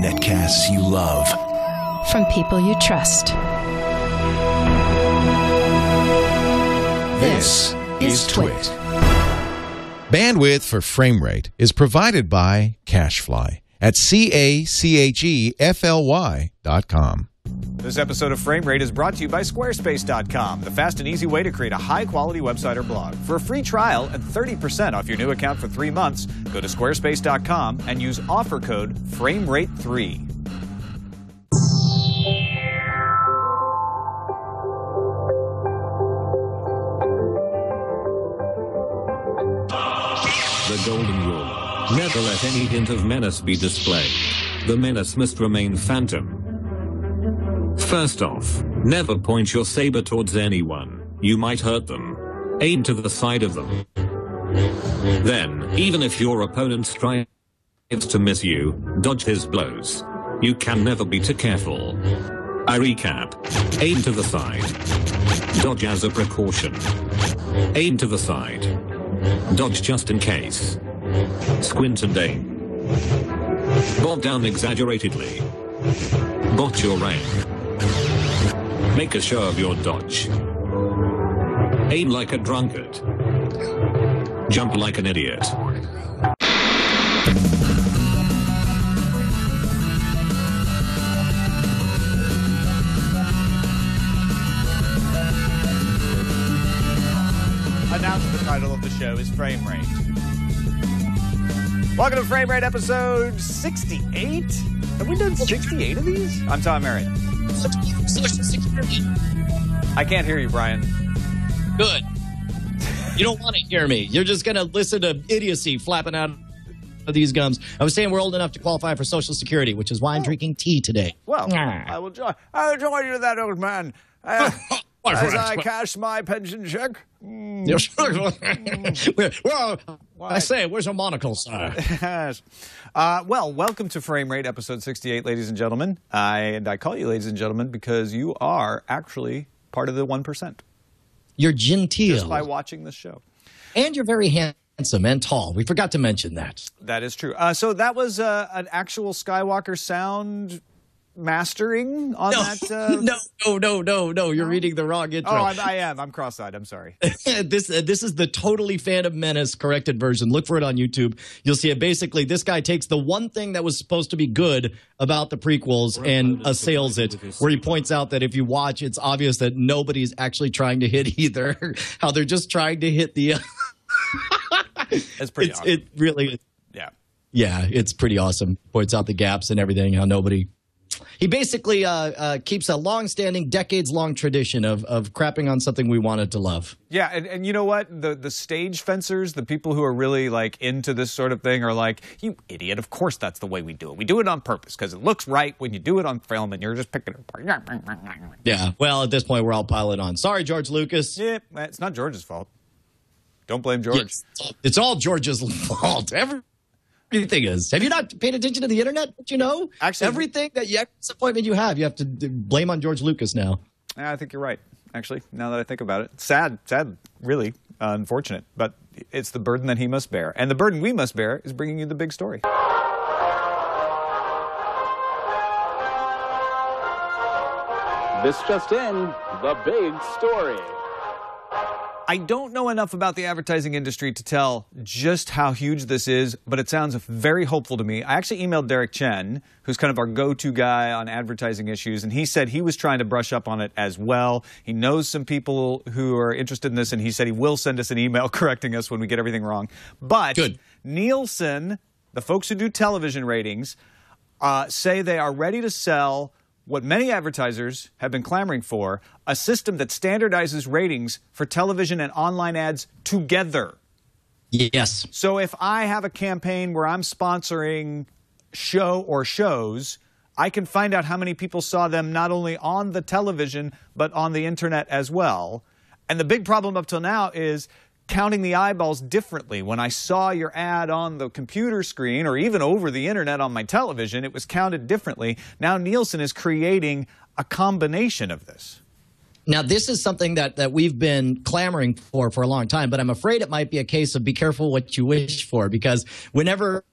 Netcasts you love. From people you trust. This is Twit. Bandwidth for frame rate is provided by CacheFly at C-A-C-H-E-F-L-Y dot com. This episode of Frame Rate is brought to you by Squarespace.com, the fast and easy way to create a high quality website or blog. For a free trial and 30% off your new account for three months, go to Squarespace.com and use offer code FRAMERATE3. The golden rule. Never let any hint of menace be displayed. The menace must remain phantom. First off, never point your saber towards anyone. You might hurt them. Aim to the side of them. Then, even if your opponent strives to miss you, dodge his blows. You can never be too careful. I recap. Aim to the side. Dodge as a precaution. Aim to the side. Dodge just in case. Squint and aim. Bob down exaggeratedly. Bot your aim. Make a show of your dodge. Aim like a drunkard. Jump like an idiot. Announce the title of the show is Frame Rate. Welcome to Frame Rate episode 68. Have we done 68 of these? I'm Tom Merritt. Social Security. I can't hear you, Brian. Good. You don't want to hear me. You're just going to listen to idiocy flapping out of these gums. I was saying we're old enough to qualify for Social Security, which is why I'm drinking tea today. Well. I will join. I will join you, that old man. Uh, as I cash my pension check. Yes. Where- well, I say, where's your monocle, sir? Yes. Uh, well, welcome to Frame Rate, episode 68, ladies and gentlemen. I, and I call you ladies and gentlemen because you are actually part of the 1% You're just genteel. by watching this show. and you're very handsome and tall. We forgot to mention that. That is true. Uh, so that was uh, an actual Skywalker sound mastering on that. Uh, no, no, no, no, no. You're reading the wrong intro. Oh, I'm, I am. I'm cross-eyed. I'm sorry. this uh, this is the totally Phantom Menace corrected version. Look for it on YouTube. You'll see it. Basically, this guy takes the one thing that was supposed to be good about the prequels and assails it, where he points out that if you watch, it's obvious that nobody's actually trying to hit either. How they're just trying to hit the. It's pretty. it's, awesome. it really, yeah. yeah, it's pretty awesome. Points out the gaps and everything. How nobody. He basically uh, uh, keeps a long-standing, decades-long tradition of of crapping on something we wanted to love. Yeah, and, and you know what? The the stage fencers, the people who are really like into this sort of thing, are like, "You idiot! Of course that's the way we do it. We do it on purpose because it looks right when you do it on film, and you're just picking it apart." Yeah. Well, at this point, we're all piling on. Sorry, George Lucas. Yeah, it's not George's fault. Don't blame George. Yes, it's all- George's fault. Everything is. Have you not paid attention to the internet? Don't you know? Actually- everything that you, disappointment you have, you have to blame on George Lucas now. I think you're right. Actually, now that I think about it, sad, sad, really uh, unfortunate, but it's the burden that he must bear, and the burden we must bear is bringing you the big story. This just in, the big story. I don't know enough about the advertising industry to tell just how huge this is, but it sounds very hopeful to me. I actually emailed Derek Chen, who's kind of our go to guy on advertising issues, and he said he was trying to brush up on it as well. He knows some people who are interested in this, and he said he will send us an email correcting us when we get everything wrong. But Good. Nielsen, the folks who do television ratings, uh, say they are ready to sell what many advertisers have been clamoring for a system that standardizes ratings for television and online ads together. Yes. So if I have a campaign where I'm sponsoring show or shows, I can find out how many people saw them not only on the television but on the internet as well. And the big problem up till now is counting the eyeballs differently. When I saw your ad on the computer screen or even over the internet on my television, it was counted differently. Now Nielsen is creating a combination of this. Now, this is something that, that we've been clamoring for for a long time, but I'm afraid it might be a case of be careful what you wish for because whenever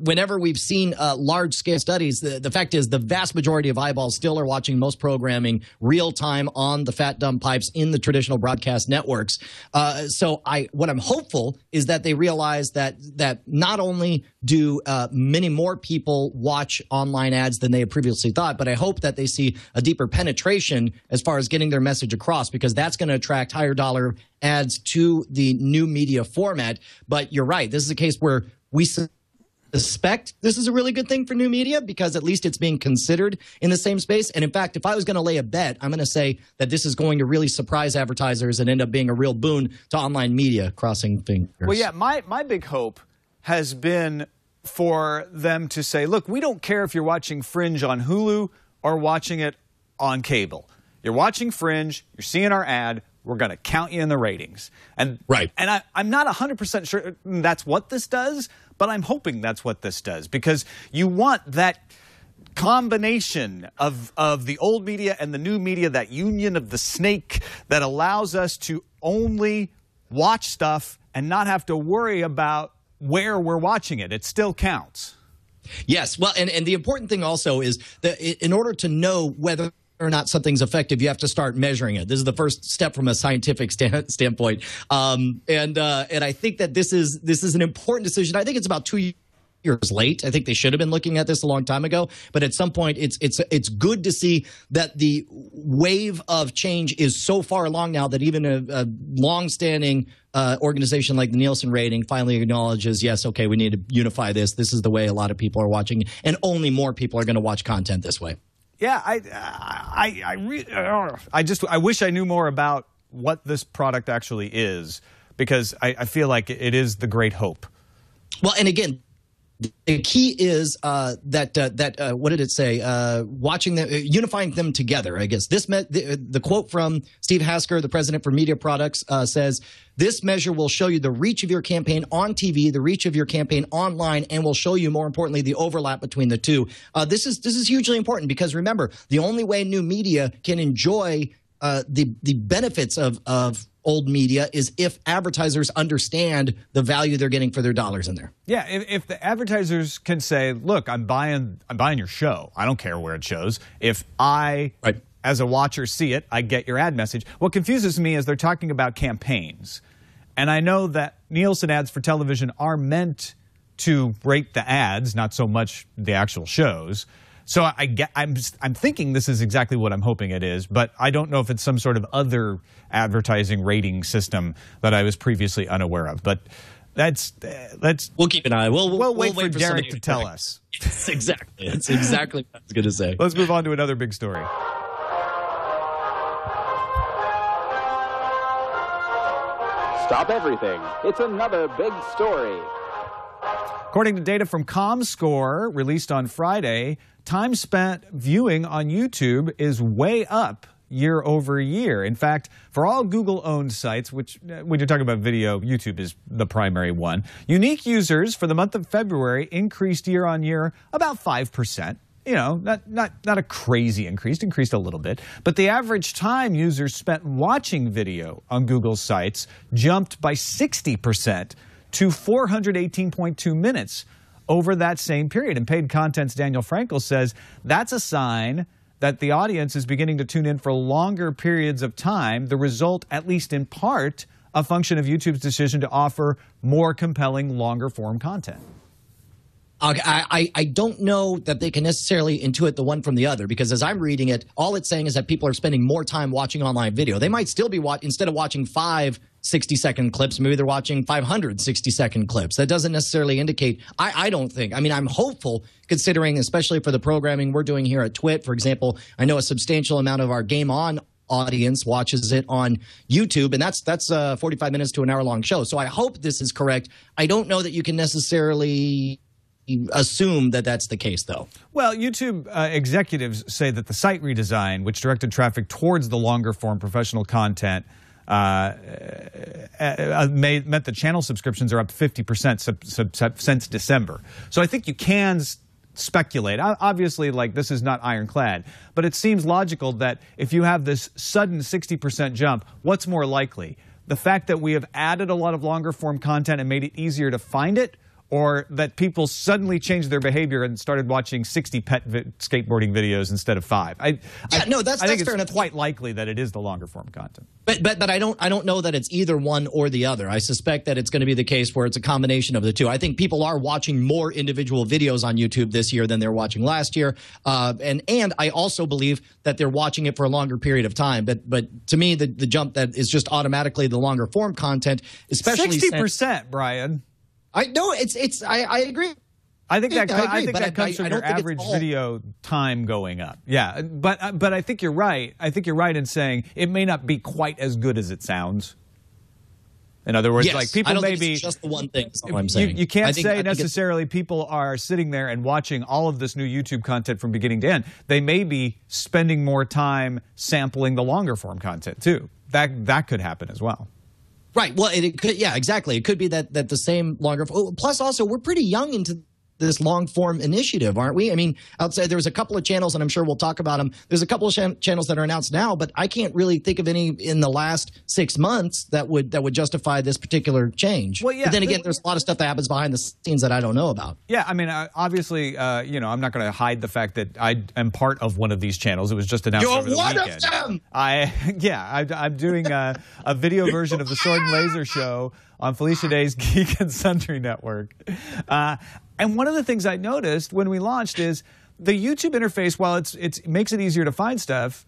whenever we've seen uh, large scale studies, the, the fact is the vast majority of eyeballs still are watching most programming real time on the fat dumb pipes in the traditional broadcast networks. Uh, so I, what I'm hopeful is that they realize that that not only do uh, many more people watch online ads than they had previously thought, but I hope that they see a deeper penetration as far as getting their message across because that's going to attract higher dollar ads to the new media format. But you're right, this is a case where we suspect this is a really good thing for new media because at least it's being considered in the same space. And in fact, if I was going to lay a bet, I'm going to say that this is going to really surprise advertisers and end up being a real boon to online media. Crossing fingers. Well, yeah, my my big hope has been for them to say, look, we don't care if you're watching Fringe on Hulu or watching it on cable. You're watching Fringe, you're seeing our ad, we're going to count you in the ratings. And right. And I, I'm not 100% sure that's what this does, but I'm hoping that's what this does because you want that combination of, of the old media and the new media, that union of the snake that allows us to only watch stuff and not have to worry about where we're watching it. It still counts. Yes. Well, and, and the important thing also is that in order to know whether or not something's effective, you have to start measuring it. This is the first step from a scientific stand, standpoint, um, and uh, and I think that this is this is an important decision. I think it's about two years late. I think they should have been looking at this a long time ago. But at some point, it's it's it's good to see that the wave of change is so far along now that even a, a long-standing uh, organization like the Nielsen rating finally acknowledges, yes, okay, we need to unify this. This is the way a lot of people are watching, and only more people are going to watch content this way. Yeah, I, I, I, re- I just, I wish I knew more about what this product actually is because I, I feel like it is the great hope. Well, and again, the key is uh, that uh, that uh, what did it say? Uh, watching them, uh, unifying them together. I guess this me- the, the, quote from Steve Hasker, the president for Media Products, uh, says this measure will show you the reach of your campaign on TV, the reach of your campaign online, and will show you more importantly the overlap between the two. this is this is hugely important because remember, the only way new media can enjoy the the benefits of of old media is if advertisers understand the value they're getting for their dollars in there. Yeah, if, if, the advertisers can say, "Look, I'm buying, I'm buying your show. I don't care where it shows. If I, right. as a watcher, see it, I get your ad message." What confuses me is they're talking about campaigns, and I know that Nielsen ads for television are meant to rate the ads, not so much the actual shows. So I get, I'm, I'm thinking this is exactly what I'm hoping it is, but I don't know if it's some sort of other advertising rating system that I was previously unaware of. But that's that's we'll keep an eye. We'll we'll, we'll wait, wait, for, Derek to tell us. Yes, exactly. That's exactly what I was going to say. Let's move on to another big story. Stop everything. It's another big story. According to data from ComScore released on Friday, time spent viewing on YouTube is way up year over year. In fact, for all Google owned sites, which uh, when you're talking about video, YouTube is the primary one, unique users for the month of February increased year on year about 5%. You know, not, not, not a crazy increase, increased a little bit. But the average time users spent watching video on Google sites jumped by 60% to 418.2 minutes over that same period. And Paid Content's Daniel Frankel says that's a sign that the audience is beginning to tune in for longer periods of time, the result, at least in part, a function of YouTube's decision to offer more compelling, longer form content. I, I, don't know that they can necessarily intuit the one from the other because as I'm reading it, all it's saying is that people are spending more time watching online video. They might still be watching, instead of watching five 60 second clips, maybe they're watching 500 60 second clips. That doesn't necessarily indicate, I, I don't think. I mean, I'm hopeful considering, especially for the programming we're doing here at Twit, for example, I know a substantial amount of our Game On audience watches it on YouTube, and that's that's uh, 45 minutes to an hour long show. So I hope this is correct. I don't know that you can necessarily assume that that's the case, though. Well, YouTube uh, executives say that the site redesign, which directed traffic towards the longer form professional content, uh, uh, uh meant the channel subscriptions are up 50% sub, sub, sub, since December. So I think you can speculate. Obviously, like this is not ironclad, but it seems logical that if you have this sudden 60% jump, what's more likely? The fact that we have added a lot of longer form content and made it easier to find it, or that people suddenly changed their behavior and started watching 60 pet vi- skateboarding videos instead of five. I, Yeah, I, no, that's- I think fair it's enough. quite likely that it is the longer form content. But but but I don't I don't know that it's either one or the other. I suspect that it's going to be the case where it's a combination of the two. I think people are watching more individual videos on YouTube this year than they're watching last year, uh, and and I also believe that they're watching it for a longer period of time. But but to me, the the jump that is just automatically the longer form content, especially 60%, Brian. I no, it's it's I, I agree. I think that I agree, I think that comes I- from your don't think it's average video time going up. Yeah, but uh, but I think you're right. I think you're right in saying it may not be quite as good as it sounds. In other words, Yes, like people I don't may be just the one thing. I'm you, saying. you can't think- say necessarily people are sitting there and watching all of this new YouTube content from beginning to end. They may be spending more time sampling the longer form content too. That that could happen as well. Right. Well, it, it could. Yeah, exactly. It could be that that the same longer. Oh, plus, also, we're pretty young into this long form initiative, aren't we? I mean, outside there's a couple of channels, and I'm sure we'll talk about them. There's a couple of chan- channels that are announced now, but I can't really think of any in the last six months that would that would justify this particular change. Well, yeah, But then again, there's a lot of stuff that happens behind the scenes that I don't know about. Yeah, I mean, obviously, uh, you know, I'm not going to hide the fact that I am part of one of these channels. It was just announced You're over the one of them! I yeah, I, I'm doing a, a video version of the Sword and Laser show on Felicia Day's Geek and Sundry Network. Uh, and one of the things I noticed when we launched is the YouTube interface. While it's it's it makes it easier to find stuff.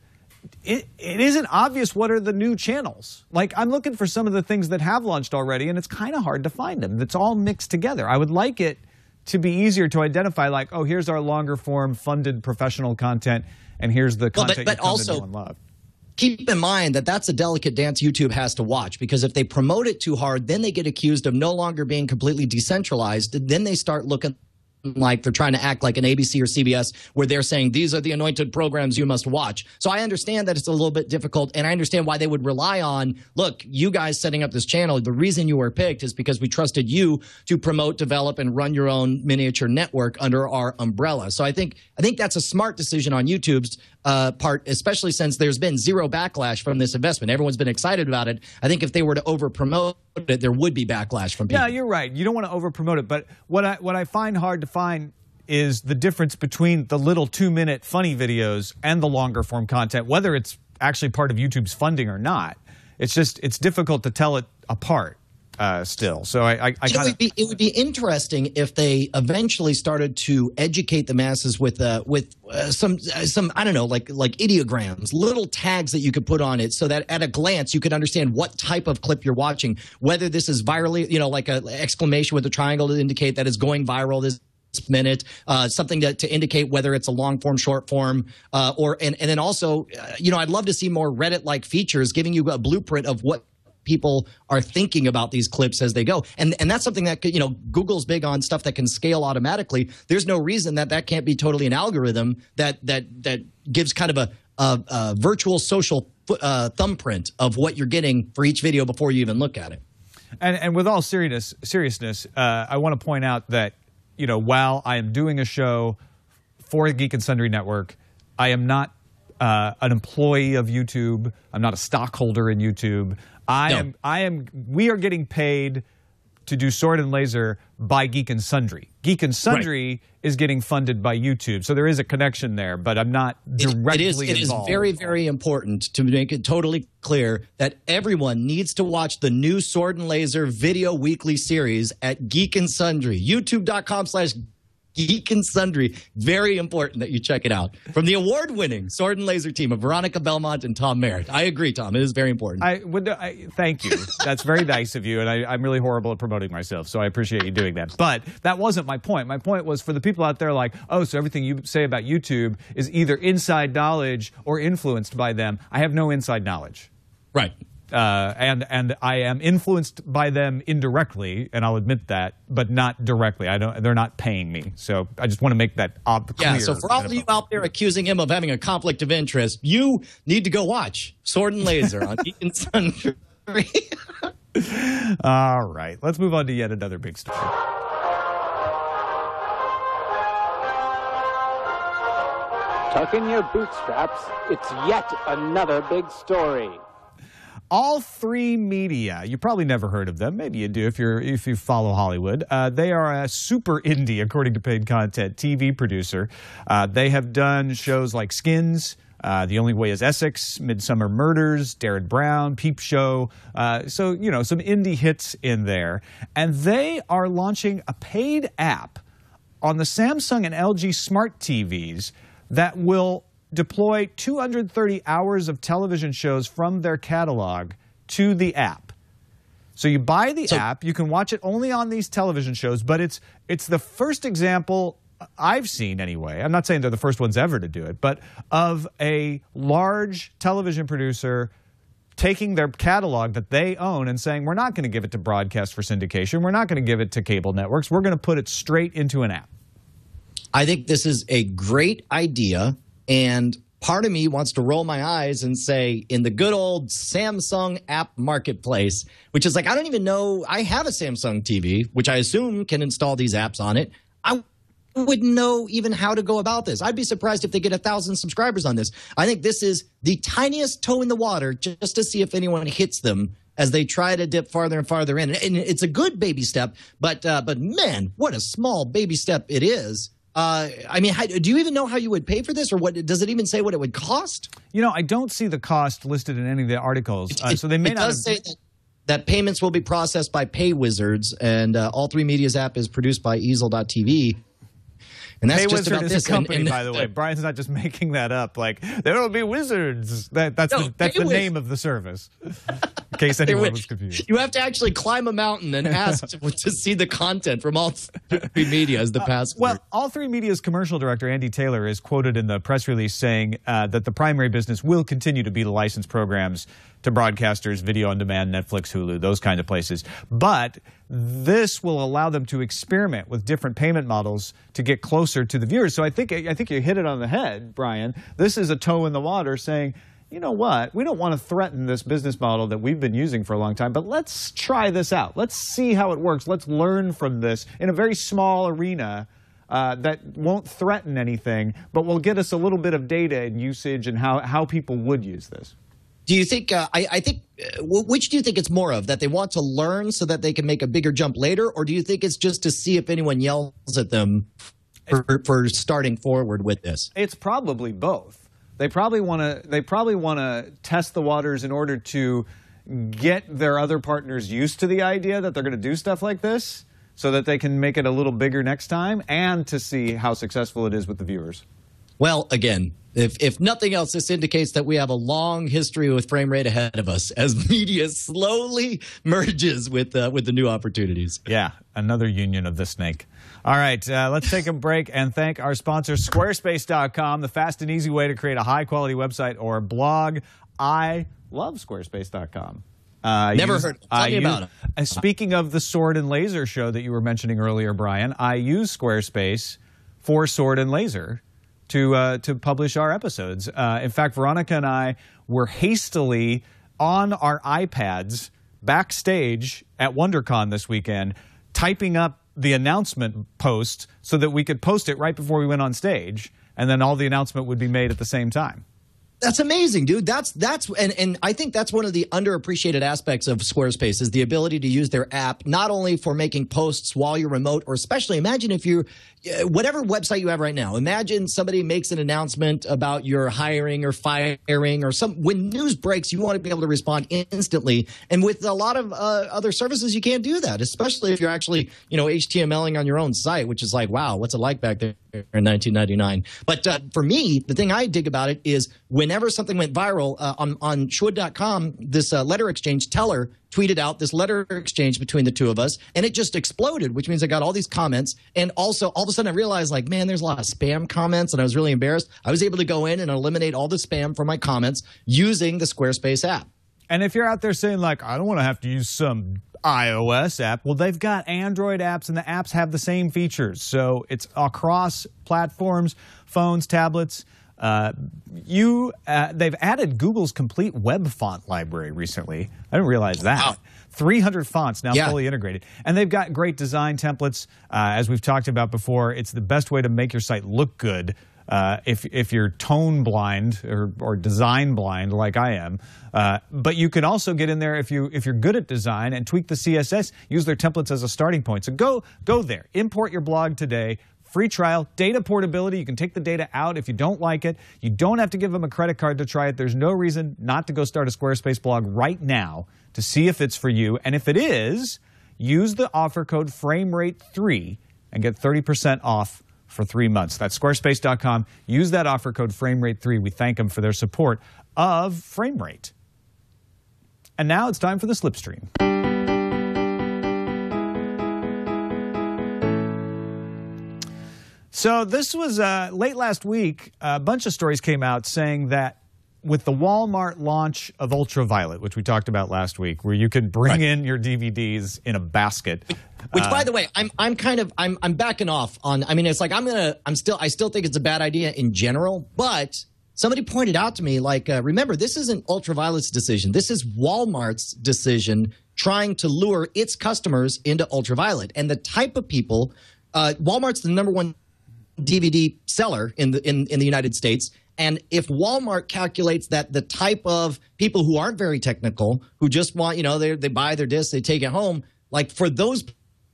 It, it isn't obvious what are the new channels. Like I'm looking for some of the things that have launched already, and it's kind of hard to find them. It's all mixed together. I would like it to be easier to identify. Like, oh, here's our longer form funded professional content, and here's the Well, but- content but you come also- to know and love. Keep in mind that that's a delicate dance YouTube has to watch because if they promote it too hard, then they get accused of no longer being completely decentralized. Then they start looking like they're trying to act like an ABC or CBS where they're saying these are the anointed programs you must watch. So I understand that it's a little bit difficult and I understand why they would rely on look, you guys setting up this channel, the reason you were picked is because we trusted you to promote, develop and run your own miniature network under our umbrella. So I think I think that's a smart decision on YouTube's uh, part, especially since there's been zero backlash from this investment. Everyone's been excited about it. I think if they were to over promote it, there would be backlash from people. Yeah, you're right. You don't want to over promote it, but what I what I find hard to find is the difference between the little two minute funny videos and the longer form content, whether it's actually part of YouTube's funding or not. It's just it's difficult to tell it apart uh, still. So I, I, I You know, kind it would be it would be interesting if they eventually started to educate the masses with uh, with uh, some uh, some I don't know like like ideograms, little tags that you could put on it, so that at a glance you could understand what type of clip you're watching, whether this is virally, you know, like an exclamation with a triangle to indicate that it's going viral. This minute, uh, something to, to indicate whether it's a long form, short form, uh, or and and then also, uh, you know, I'd love to see more Reddit like features giving you a blueprint of what people are thinking about these clips as they go. And and that's something that you know google's big on stuff that can scale automatically. There's no reason that that can't be totally an algorithm that that that gives kind of a, a, a virtual social uh, thumbprint of what you're getting for each video before you even look at it. And, and with all seriousness, seriousness, uh, I want to point out that you know while I am doing a show for the Geek and Sundry Network, I am not uh, an employee of YouTube. I'm not a stockholder in YouTube. I No. am. I am. We are getting paid to do Sword and Laser by Geek and Sundry. Geek and Sundry is getting funded by YouTube, so there is a connection there. But I'm not directly it is it is involved. very very important to make it totally clear that everyone needs to watch the new sword and laser video weekly series at geek and sundry youtube.com slash geek and sundry very important that you check it out from the award-winning sword and laser team of veronica belmont and tom merritt i agree tom it is very important I would. I, thank you. That's very nice of you, and I, I'm really horrible at promoting myself, so I appreciate you doing that. But that wasn't my point. My point was for the people out there, like, oh, so everything you say about YouTube is either inside knowledge or influenced by them. I have no inside knowledge, right uh, and and I am influenced by them indirectly, and I'll admit that, but not directly. I don't. They're not paying me, so I just want to make that ob- clear. Yeah, so for all of you out there accusing him of having a conflict of interest, you need to go watch Sword and Laser on Geek and Sundry. All right, let's move on to yet another big story. Tuck in your bootstraps. It's yet another big story. All three media. You probably never heard of them. Maybe you do if you're if you follow Hollywood. Uh, they are a super indie, according to paid content TV producer. Uh, they have done shows like Skins. Uh, the Only Way is Essex, Midsomer Murders, Derren Brown, Peep Show. Uh, so, you know, some indie hits in there. And they are launching a paid app on the Samsung and LG smart TVs that will deploy 230 hours of television shows from their catalog to the app. So you buy the So- app, you can watch it only on these television shows, but it's it's the first example I've seen anyway. I'm not saying they're the first ones ever to do it, but of a large television producer taking their catalog that they own and saying we're not going to give it to broadcast for syndication, we're not going to give it to cable networks, we're going to put it straight into an app. I think this is a great idea. And part of me wants to roll my eyes and say, in the good old Samsung app marketplace, which is like, I don't even know, I have a Samsung TV, which I assume can install these apps on it. I wouldn't know even how to go about this. I'd be surprised if they get a thousand subscribers on this. I think this is the tiniest toe in the water just to see if anyone hits them as they try to dip farther and farther in. And it's a good baby step, but uh, but man, what a small baby step it is. Uh, I mean, how, do you even know how you would pay for this, or what? Does it even say what it would cost? You know, I don't see the cost listed in any of the articles, uh, It- so they may it not. does have- say that, that payments will be processed by Pay Wizards, and uh, All Three Media's app is produced by Easel.tv. And that's Hey just Wizard about is this. a company, And- and- by the way. Brian's not just making that up. Like there will be wizards. That, that's No, the, that's the name of the service. In case anyone was confused. You have to actually climb a mountain and ask to, to see the content from all three media as the password. Well, All Three Media's commercial director, Andy Taylor, is quoted in the press release saying uh, that the primary business will continue to be the licensed programs to broadcasters, video on demand, Netflix, Hulu, those kind of places. But this will allow them to experiment with different payment models to get closer to the viewers. So I think I think you hit it on the head, Brian. This is a toe in the water saying, you know what? We don't want to threaten this business model that we've been using for a long time, but let's try this out. Let's see how it works. Let's learn from this in a very small arena uh, that won't threaten anything, but will get us a little bit of data and usage and how, how people would use this. Do you think? Uh, I, I think. Uh, which do you think it's more of that they want to learn so that they can make a bigger jump later, or do you think it's just to see if anyone yells at them for, for starting forward with this? It's probably both. They probably want to. They probably want to test the waters in order to get their other partners used to the idea that they're going to do stuff like this, so that they can make it a little bigger next time, and to see how successful it is with the viewers. Well, again, if if nothing else, this indicates that we have a long history with frame rate ahead of us as media slowly merges with uh, with the new opportunities. Yeah, another union of the snake. All right, uh, let's take a break and thank our sponsor, Squarespace.com, the fast and easy way to create a high quality website or blog. I love Squarespace.com. Uh, Never use- heard. Tell I me use- about it. uh, speaking of the Sword and Laser show that you were mentioning earlier, Brian, I use Squarespace for Sword and Laser to uh, to publish our episodes. Uh, in fact, Veronica and I were hastily on our iPads backstage at WonderCon this weekend, typing up the announcement post so that we could post it right before we went on stage, and then all the announcement would be made at the same time. That's amazing, dude. That's that's and and I think that's one of the underappreciated aspects of Squarespace is the ability to use their app not only for making posts while you're remote, or especially imagine if you, whatever website you have right now. Imagine somebody makes an announcement about your hiring or firing or some when news breaks, you want to be able to respond instantly. And with a lot of uh, other services, you can't do that, especially if you're actually you know HTMLing on your own site, which is like, wow, what's it like back there in 1999? But uh, for me, the thing I dig about it is whenever something went viral uh, on on Shwood.com, this uh, letter exchange teller tweeted out this letter exchange between the two of us, and it just exploded, which means I got all these comments, and also all of a sudden I realized like, man, there's a lot of spam comments, and I was really embarrassed. I was able to go in and eliminate all the spam from my comments using the Squarespace app. And if you're out there saying like, I don't want to have to use some iOS app, well, they've got Android apps, and the apps have the same features. So it's across platforms, phones, tablets. Uh, you, uh, they've added Google's complete web font library recently. I didn't realize that. 300 fonts now Yeah. fully integrated. And they've got great design templates. Uh, as we've talked about before, it's the best way to make your site look good uh, if if you're tone blind or, or design blind like I am. Uh, but you can also get in there if you if you're good at design and tweak the CSS. Use their templates as a starting point. So go go there. Import your blog today. Free trial, data portability. You can take the data out if you don't like it. You don't have to give them a credit card to try it. There's no reason not to go start a Squarespace blog right now to see if it's for you. And if it is, use the offer code FrameRate3 and get 30% off for three months. That's squarespace.com. Use that offer code FrameRate3. We thank them for their support of FrameRate. And now it's time for the slipstream. So this was uh, late last week. A bunch of stories came out saying that with the Walmart launch of Ultraviolet, which we talked about last week, where you could bring right. in your DVDs in a basket. Which, uh, by the way, I'm I'm kind of I'm I'm backing off on. I mean, it's like I'm gonna I'm still I still think it's a bad idea in general, but somebody pointed out to me like, uh, remember, this isn't Ultraviolet's decision. This is Walmart's decision trying to lure its customers into Ultraviolet, and the type of people. Uh, Walmart's the number one DVD seller in the in, in the United States. And if Walmart calculates that the type of people who aren't very technical, who just want, you know, they they buy their disc, they take it home, like for those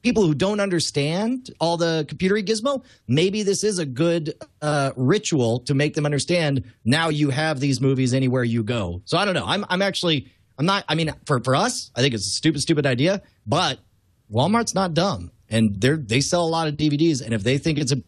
people who don't understand all the computery gizmo, maybe this is a good uh, ritual to make them understand. Now you have these movies anywhere you go. So I don't know. I'm I'm actually I'm not. I mean, for for us, I think it's a stupid stupid idea, but Walmart's not dumb, and they're, they sell a lot of DVDs, and if they think it's a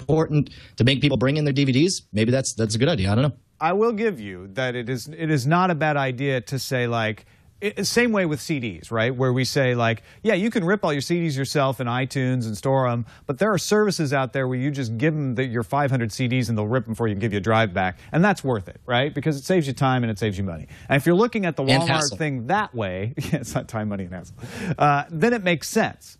important to make people bring in their DVDs, maybe that's that's a good idea. I don't know. I will give you that it is it is not a bad idea to say like it, same way with CDs, right? Where we say like, yeah, you can rip all your CDs yourself in iTunes and store them, but there are services out there where you just give them the, your 500 CDs and they'll rip them for you and give you a drive back, and that's worth it, right? Because it saves you time and it saves you money. And if you're looking at the Walmart thing that way, yeah, it's not time, money, and hassle, uh, then it makes sense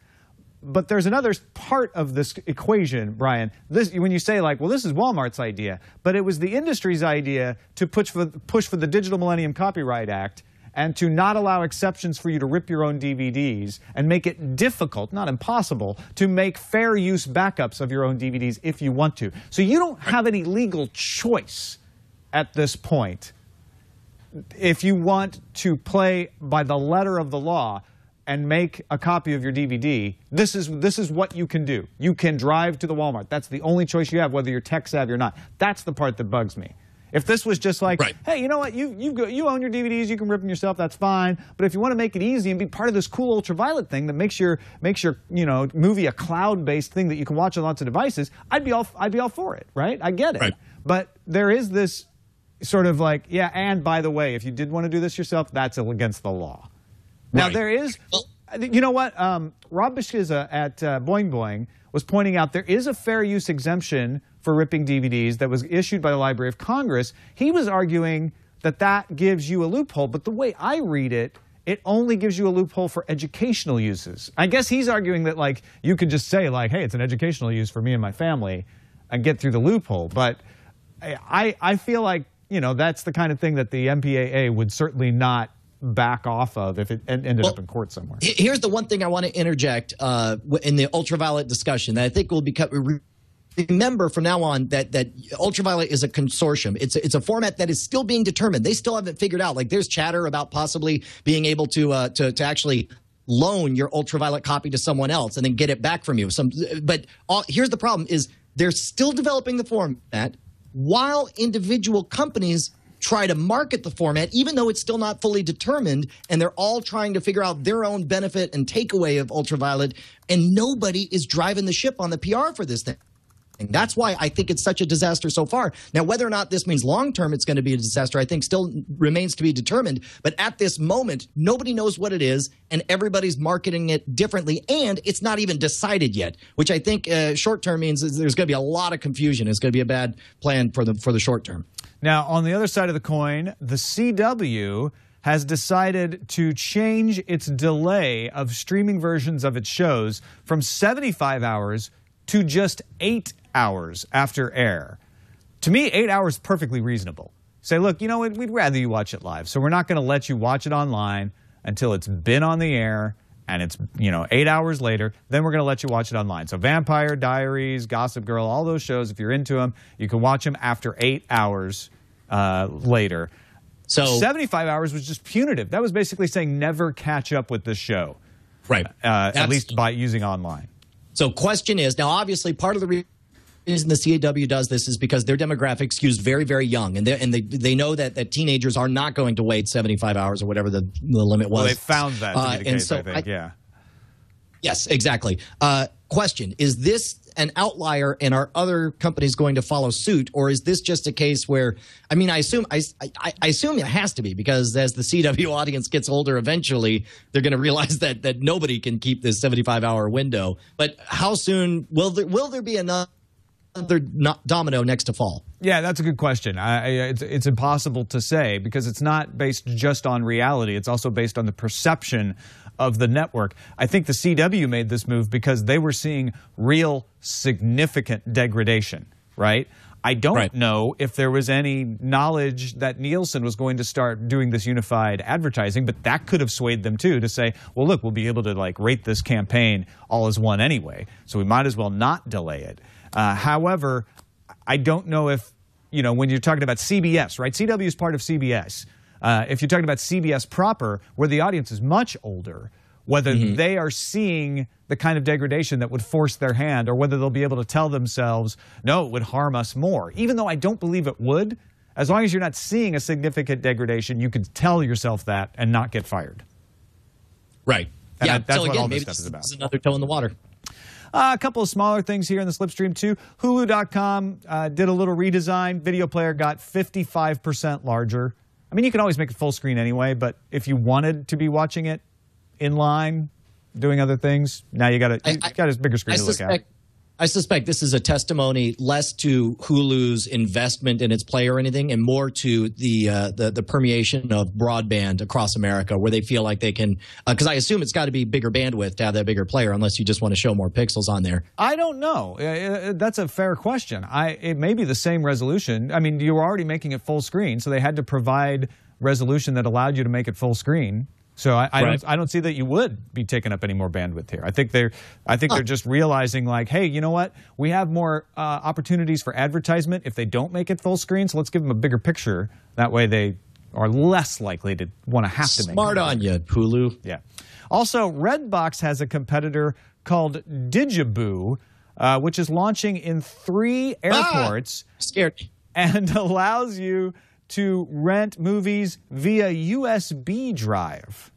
but there's another part of this equation, Brian. This, when you say like, well, this is Walmart's idea, but it was the industry's idea to push for, push for the Digital Millennium Copyright Act and to not allow exceptions for you to rip your own DVDs and make it difficult, not impossible, to make fair use backups of your own DVDs if you want to. So you don't have any legal choice at this point if you want to play by the letter of the law and make a copy of your DVD, this is, this is what you can do. You can drive to the Walmart. That's the only choice you have, whether you're tech savvy or not. That's the part that bugs me. If this was just like, right. hey, you know what, you, you, go, you own your DVDs, you can rip them yourself, that's fine. But if you want to make it easy and be part of this cool ultraviolet thing that makes your, makes your you know, movie a cloud-based thing that you can watch on lots of devices, I'd be all, I'd be all for it, right? I get it. Right. But there is this sort of like, yeah, and by the way, if you did want to do this yourself, that's against the law. Now right. there is, you know what? Um, Rob Beschizza at uh, Boing Boing was pointing out there is a fair use exemption for ripping DVDs that was issued by the Library of Congress. He was arguing that that gives you a loophole, but the way I read it, it only gives you a loophole for educational uses. I guess he's arguing that like you could just say like, hey, it's an educational use for me and my family, and get through the loophole. But I I feel like you know that's the kind of thing that the MPAA would certainly not back off of if it ended well, up in court somewhere. Here's the one thing I want to interject uh, in the ultraviolet discussion that I think will become. Remember from now on that that ultraviolet is a consortium. It's a, it's a format that is still being determined. They still haven't figured out. Like there's chatter about possibly being able to uh, to to actually loan your ultraviolet copy to someone else and then get it back from you. Some, but all, here's the problem: is they're still developing the format while individual companies try to market the format, even though it's still not fully determined, and they're all trying to figure out their own benefit and takeaway of ultraviolet, and nobody is driving the ship on the PR for this thing. That's why I think it's such a disaster so far. Now, whether or not this means long term it's going to be a disaster, I think still remains to be determined. But at this moment, nobody knows what it is, and everybody's marketing it differently, and it's not even decided yet, which I think uh, short term means there's going to be a lot of confusion. It's going to be a bad plan for the for the short term. Now, on the other side of the coin, the CW has decided to change its delay of streaming versions of its shows from 75 hours to just eight hours after air. To me, eight hours is perfectly reasonable. Say, look, you know what? We'd rather you watch it live. So we're not going to let you watch it online until it's been on the air and it's you know eight hours later, then we're going to let you watch it online. So Vampire Diaries, Gossip Girl, all those shows, if you're into them, you can watch them after eight hours uh, later. So 75 hours was just punitive. That was basically saying never catch up with the show, right, uh, at least by using online. So, question is now, obviously, part of the re- reason the CW does this is because their demographic skews very, very young, and they and they they know that that teenagers are not going to wait seventy five hours or whatever the, the limit was. Well, they found that to Uh, be the and case, so I think. yeah. Yes, exactly. Uh, question: Is this an outlier, and are other companies going to follow suit, or is this just a case where? I mean, I assume I, I, I assume it has to be because as the CW audience gets older, eventually they're going to realize that that nobody can keep this seventy five hour window. But how soon will there will there be another no- domino next to fall? Yeah, that's a good question. I, I, it's, it's impossible to say because it's not based just on reality. It's also based on the perception of the network. I think the CW made this move because they were seeing real significant degradation, right? I don't Right. know if there was any knowledge that Nielsen was going to start doing this unified advertising, but that could have swayed them too to say, well, look, we'll be able to like rate this campaign all as one anyway, so we might as well not delay it. Uh, however, I don't know if, you know, when you're talking about CBS, right? CW is part of CBS. Uh, if you're talking about CBS proper, where the audience is much older, whether they are seeing the kind of degradation that would force their hand, or whether they'll be able to tell themselves, no, it would harm us more. Even though I don't believe it would, as long as you're not seeing a significant degradation, you could tell yourself that and not get fired. Right. And yeah. that- that's what again, all this maybe stuff is about. another toe in the water. Uh, a couple of smaller things here in the slipstream too. Hulu.com uh, did a little redesign. Video player got 55% larger. I mean, you can always make it full screen anyway, but if you wanted to be watching it in line, doing other things, now you got a you I- got a bigger screen I to look at. I suspect this is a testimony less to Hulu's investment in its play or anything, and more to the uh, the, the permeation of broadband across America, where they feel like they can. Because I assume it's got to be bigger bandwidth to have that bigger player, unless you just want to show more pixels on there. I don't know. Uh, uh, That's a fair question. I it may be the same resolution. I mean, you were already making it full screen, so they had to provide resolution that allowed you to make it full screen. So I, I Right. don't I don't see that you would be taking up any more bandwidth here. I think they're I think they're just realizing like, hey, you know what? We have more uh, opportunities for advertisement if they don't make it full screen. So let's give them a bigger picture. That way they are less likely to want to have to make Smart on you, Hulu. Yeah. Also, Redbox has a competitor called Digiboo, uh, which is launching in three airports Scared. and allows you to rent movies via USB drive.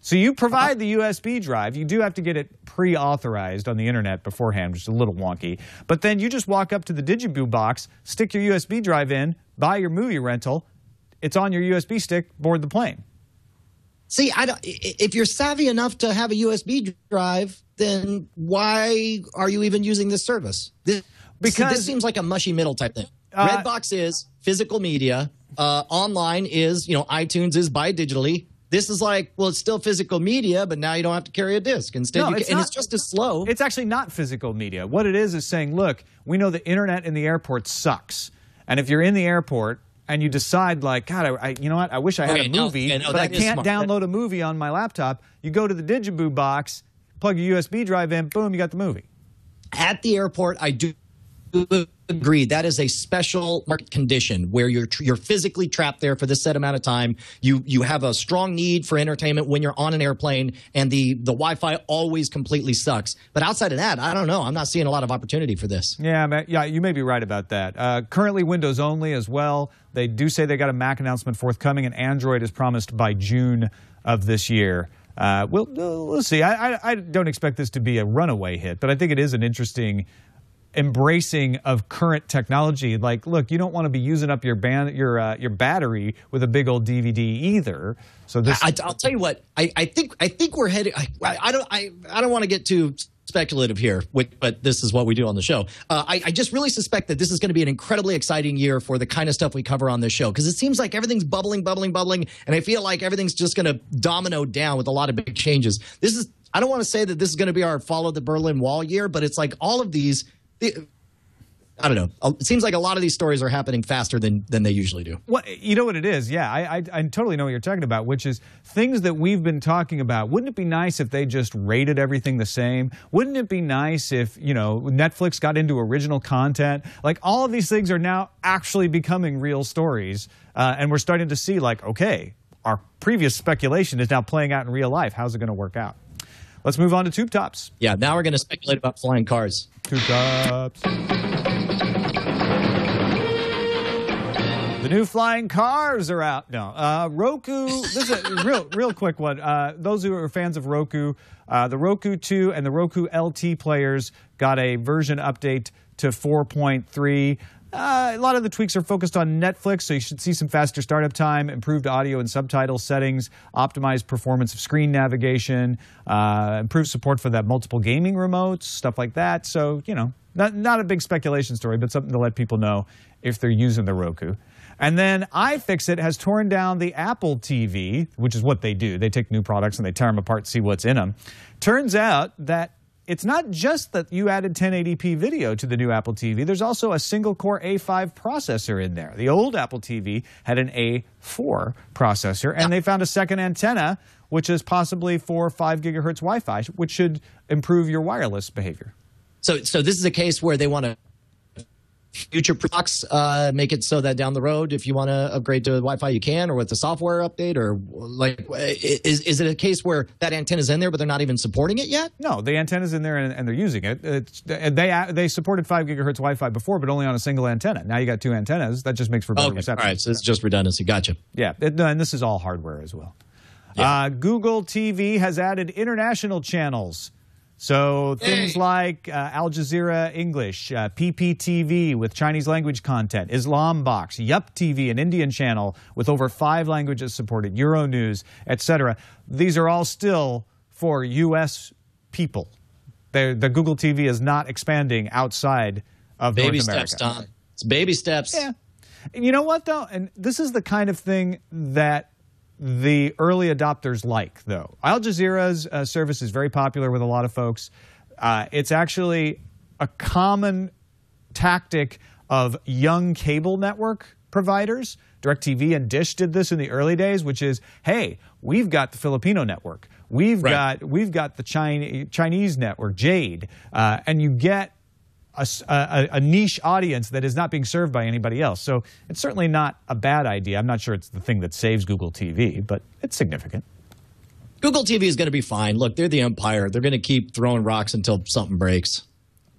So you provide the USB drive. You do have to get it pre-authorized on the internet beforehand, which is a little wonky. But then you just walk up to the Digiboo box, stick your USB drive in, buy your movie rental. It's on your USB stick, board the plane. See, I don't, if you're savvy enough to have a USB drive, then why are you even using this service? This, Because- this seems like a mushy middle type thing. Uh, Redbox is physical media. Uh, online is, you know, iTunes is buy digitally. This is like, well, it's still physical media, but now you don't have to carry a disc. Instead, No, you it's can, and not- it's just as slow. It's actually not physical media. What it is is saying, look, we know the internet in the airport sucks. And if you're in the airport and you decide, like, God, I, I, you know what? I wish I had Okay, a no, movie, yeah, no, but I can't download a movie on my laptop. You go to the Digiboo box, plug your USB drive in, boom, you got the movie. at the airport, I do agree that is a special market condition where you're you're physically trapped there for this set amount of time. You you have a strong need for entertainment when you're on an airplane, and the the Wi-Fi always completely sucks. But outside of that, I don't know. I'm not seeing a lot of opportunity for this. Yeah, yeah, you may be right about that. Uh, currently, Windows only as well. They do say they got a Mac announcement forthcoming, and Android is promised by June of this year. Uh, we'll, we'll see. I, I, I don't expect this to be a runaway hit, but I think it is an interesting embracing of current technology. Like, look, you don't want to be using up your ban- your uh, your battery with a big old DVD either. So this, I, will tell you what. I, I think I think we're heading. I, I don't I, I don't want to get too speculative here, but this is what we do on the show. Uh, I, I just really suspect that this is going to be an incredibly exciting year for the kind of stuff we cover on this show because it seems like everything's bubbling, bubbling, bubbling, and I feel like everything's just going to domino down with a lot of big changes. This is. I don't want to say that this is going to be our follow the Berlin Wall year, but it's like all of these. The, I don't know. It seems like a lot of these stories are happening faster than than they usually do. What you know what it is? Yeah, I, I I totally know what you're talking about, which is things that we've been talking about. Wouldn't it be nice if they just rated everything the same? Wouldn't it be nice if you know Netflix got into original content? Like all of these things are now actually becoming real stories, uh, and we're starting to see like, okay, our previous speculation is now playing out in real life. How's it going to work out? Let's move on to tube tops. Yeah, now we're going to speculate about flying cars. Tube tops. The new flying cars are out. No, uh, Roku. This is a real, real quick one. Uh, those who are fans of Roku, uh, the Roku 2 and the Roku LT players got a version update to 4.3. Uh, a lot of the tweaks are focused on Netflix, so you should see some faster startup time, improved audio and subtitle settings, optimized performance of screen navigation, uh, improved support for that multiple gaming remotes, stuff like that. So, you know, not, not a big speculation story, but something to let people know if they're using the Roku. And then iFixit has torn down the Apple TV, which is what they do. They take new products and they tear them apart, see what's in them. Turns out that it's not just that you added 1080p video to the new Apple TV. There's also a single core A5 processor in there. The old Apple TV had an A4 processor, and they found a second antenna, which is possibly for 5 gigahertz Wi Fi, which should improve your wireless behavior. So, so this is a case where they want to future products uh, make it so that down the road, if you want to upgrade to Wi-Fi, you can, or with the software update, or like, is is it a case where that antenna's in there, but they're not even supporting it yet? No, the antenna's in there and, and they're using it. It's, and they they supported five gigahertz Wi-Fi before, but only on a single antenna. Now you got two antennas. That just makes for better Okay, reception. right. So it's just redundancy. Gotcha. Yeah, it- and this is all hardware as well. Uh, Google TV has added international channels. So things like uh, Al Jazeera English, uh, PPTV with Chinese language content, Islam Box, YuppTV, an Indian channel with over five languages supported, Euronews, etc. These are all still for U.S. people. They're, the Google TV is not expanding outside of Baby North America. steps, Tom. It's baby steps. Yeah. And you know what, though? And this is the kind of thing that the early adopters like, though. Al Jazeera's uh, service is very popular with a lot of folks. Uh, it's actually a common tactic of young cable network providers. DirecTV and Dish did this in the early days, which is, hey, we've got the Filipino network, we've Right. got we've got the China, Chinese network, Jade, uh, and you get a, a- a niche audience that is not being served by anybody else. So it's certainly not a bad idea. I'm not sure it's the thing that saves Google TV, but it's significant. Google TV is going to be fine. Look, they're the empire. They're going to keep throwing rocks until something breaks.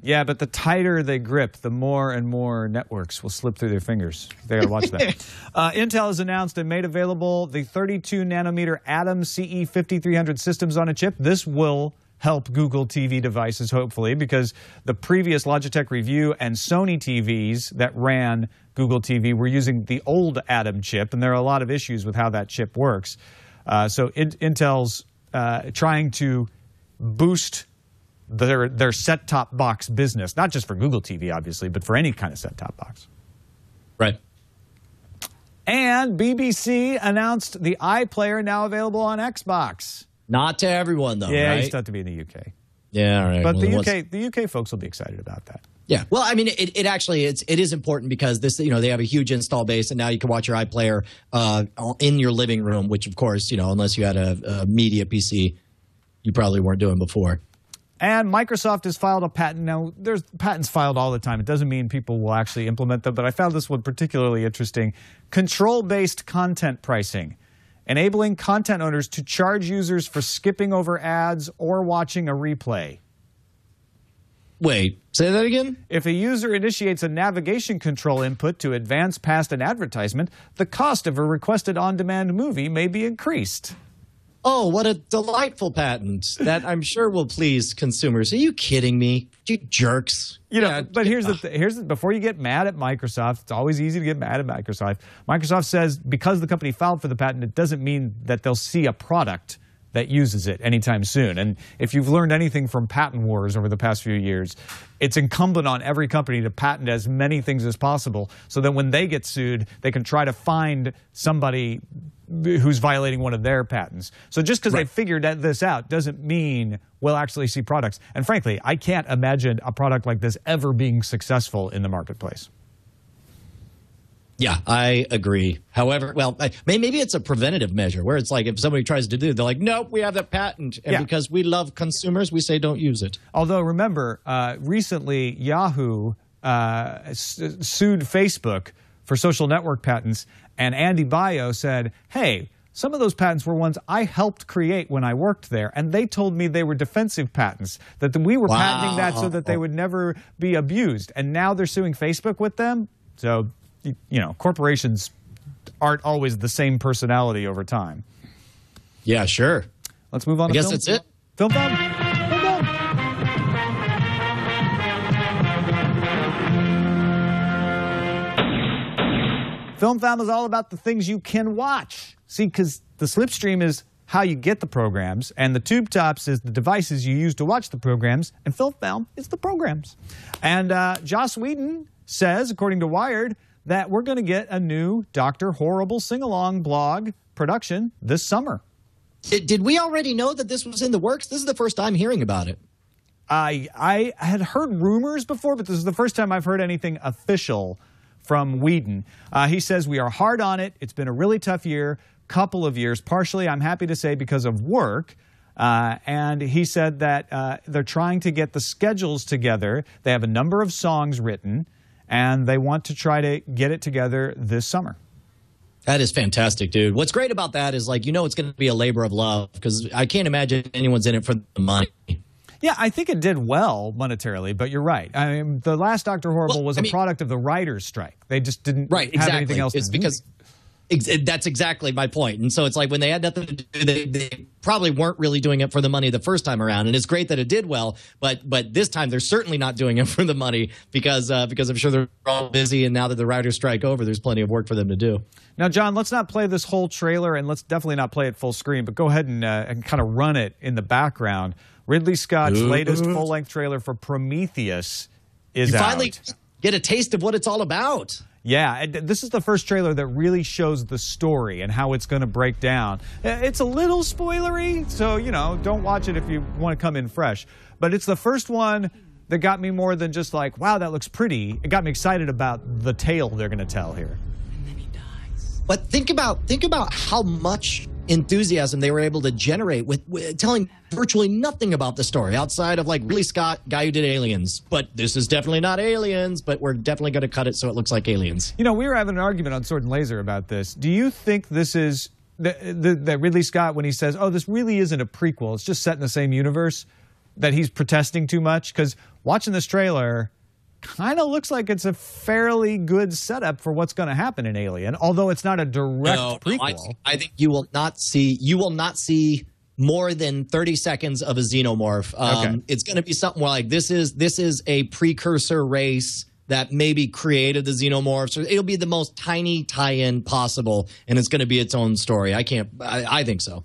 Yeah, but the tighter they grip, the more and more networks will slip through their fingers. They gotta watch that. uh, Intel has announced and made available the 32 nanometer Atom CE 5300 systems on a chip. This will help Google TV devices, hopefully, because the previous Logitech Revue and Sony TVs that ran Google TV were using the old Atom chip, and there are a lot of issues with how that chip works. Uh, so In- Intel's uh, trying to boost their their set top box business, not just for Google TV, obviously, but for any kind of set top box. Right. And BBC announced the iPlayer now available on Xbox. Not to everyone, though. yeah, right? you still have to be in the UK, Yeah, all right. but Well, the UK the UK folks will be excited about that. Yeah. Well, I mean, it, it actually it's it is important because this you know they have a huge install base and now you can watch your iPlayer uh, in your living room, which of course you know unless you had a, a media PC, you probably weren't doing before. And Microsoft has filed a patent. Now, there's patents filed all the time. It doesn't mean people will actually implement them, but I found this one particularly interesting. Control based content pricing, enabling content owners to charge users for skipping over ads or watching a replay. Wait, say that again. If a user initiates a navigation control input to advance past an advertisement, the cost of a requested on demand movie may be increased. Oh, what a delightful patent that I'm sure will please consumers. Are you kidding me? You jerks. You know, but here's the th- here's the, before you get mad at Microsoft, it's always easy to get mad at Microsoft. Microsoft says because the company filed for the patent, it doesn't mean that they'll see a product that uses it anytime soon. And if you've learned anything from patent wars over the past few years, it's incumbent on every company to patent as many things as possible so that when they get sued, they can try to find somebody who's violating one of their patents. So just because they figured this out doesn't mean we'll actually see products. And frankly, I can't imagine a product like this ever being successful in the marketplace. Yeah, I agree. However, well, I- maybe it's a preventative measure where it's like if somebody tries to do, it, they're like, "Nope, we have that patent," and Yeah. because we love consumers, we say don't use it. Although remember, uh, recently Yahoo uh, sued Facebook for social network patents, and Andy Baio said, "Hey." Some of those patents were ones I helped create when I worked there, and they told me they were defensive patents, that we were patenting that so that they would never be abused. And now they're suing Facebook with them. So, you know, corporations aren't always the same personality over time. Yeah, sure. Let's move on I to guess film. that's it. Film Fam? Film Fam is all about the things you can watch. See, because the slipstream is how you get the programs, and the tube tops is the devices you use to watch the programs, and Film Fam is the programs. And uh, Joss Whedon says, according to Wired, that we're going to get a new Doctor Horrible sing along blog production this summer. Did, did we already know that this was in the works? This is the first time hearing about it. I I had heard rumors before, but this is the first time I've heard anything official from Whedon. Uh, he says we are hard on it. It's been a really tough year, couple of years. Partially, I'm happy to say because of work. Uh, and he said that uh, they're trying to get the schedules together. They have a number of songs written, and they want to try to get it together this summer. That is fantastic, dude. What's great about that is like you know it's going to be a labor of love because I can't imagine anyone's in it for the money. Yeah, I think it did well monetarily, but you're right. I mean, the last Doctor Horrible Well, was I a mean- product of the writers' strike. They just didn't Right, have exactly. anything else. It's to do. because ex- that's exactly my point. And so it's like when they had nothing to do, they, they probably weren't really doing it for the money the first time around. And it's great that it did well, but but this time they're certainly not doing it for the money because uh, because I'm sure they're all busy. And now that the writers' strike over, there's plenty of work for them to do. Now, John, let's not play this whole trailer, and let's definitely not play it full screen. But go ahead and uh, and kind of run it in the background. Ridley Scott's latest full length trailer for Prometheus is You out. finally get a taste of what it's all about. Yeah, this is the first trailer that really shows the story and how it's going to break down. Uh, It's a little spoilery, so you know, don't watch it if you want to come in fresh. But it's the first one that got me more than just like, wow, that looks pretty. It got me excited about the tale they're going to tell here. But think about think about how much enthusiasm they were able to generate with, with telling virtually nothing about the story outside of like Ridley Scott, guy who did Aliens. But this is definitely not Aliens. But we're definitely going to cut it so it looks like Aliens. You know, we were having an argument on Sword and Laser about this. Do you think this is that Ridley Scott when he says, "Oh, this really isn't a prequel; it's just set in the same universe," that he's protesting too much? Because watching this trailer, kind of looks like it's a fairly good setup for what's going to happen in Alien, although it's not a direct No, no. I, think- I think you will not see you will not see more than 30 seconds of a xenomorph. Um, Okay. It's going to be something more like this is this is a precursor race that maybe created the xenomorphs. Or it'll be the most tiny tie-in possible, and it's going to be its own story. I can't. I, I think so.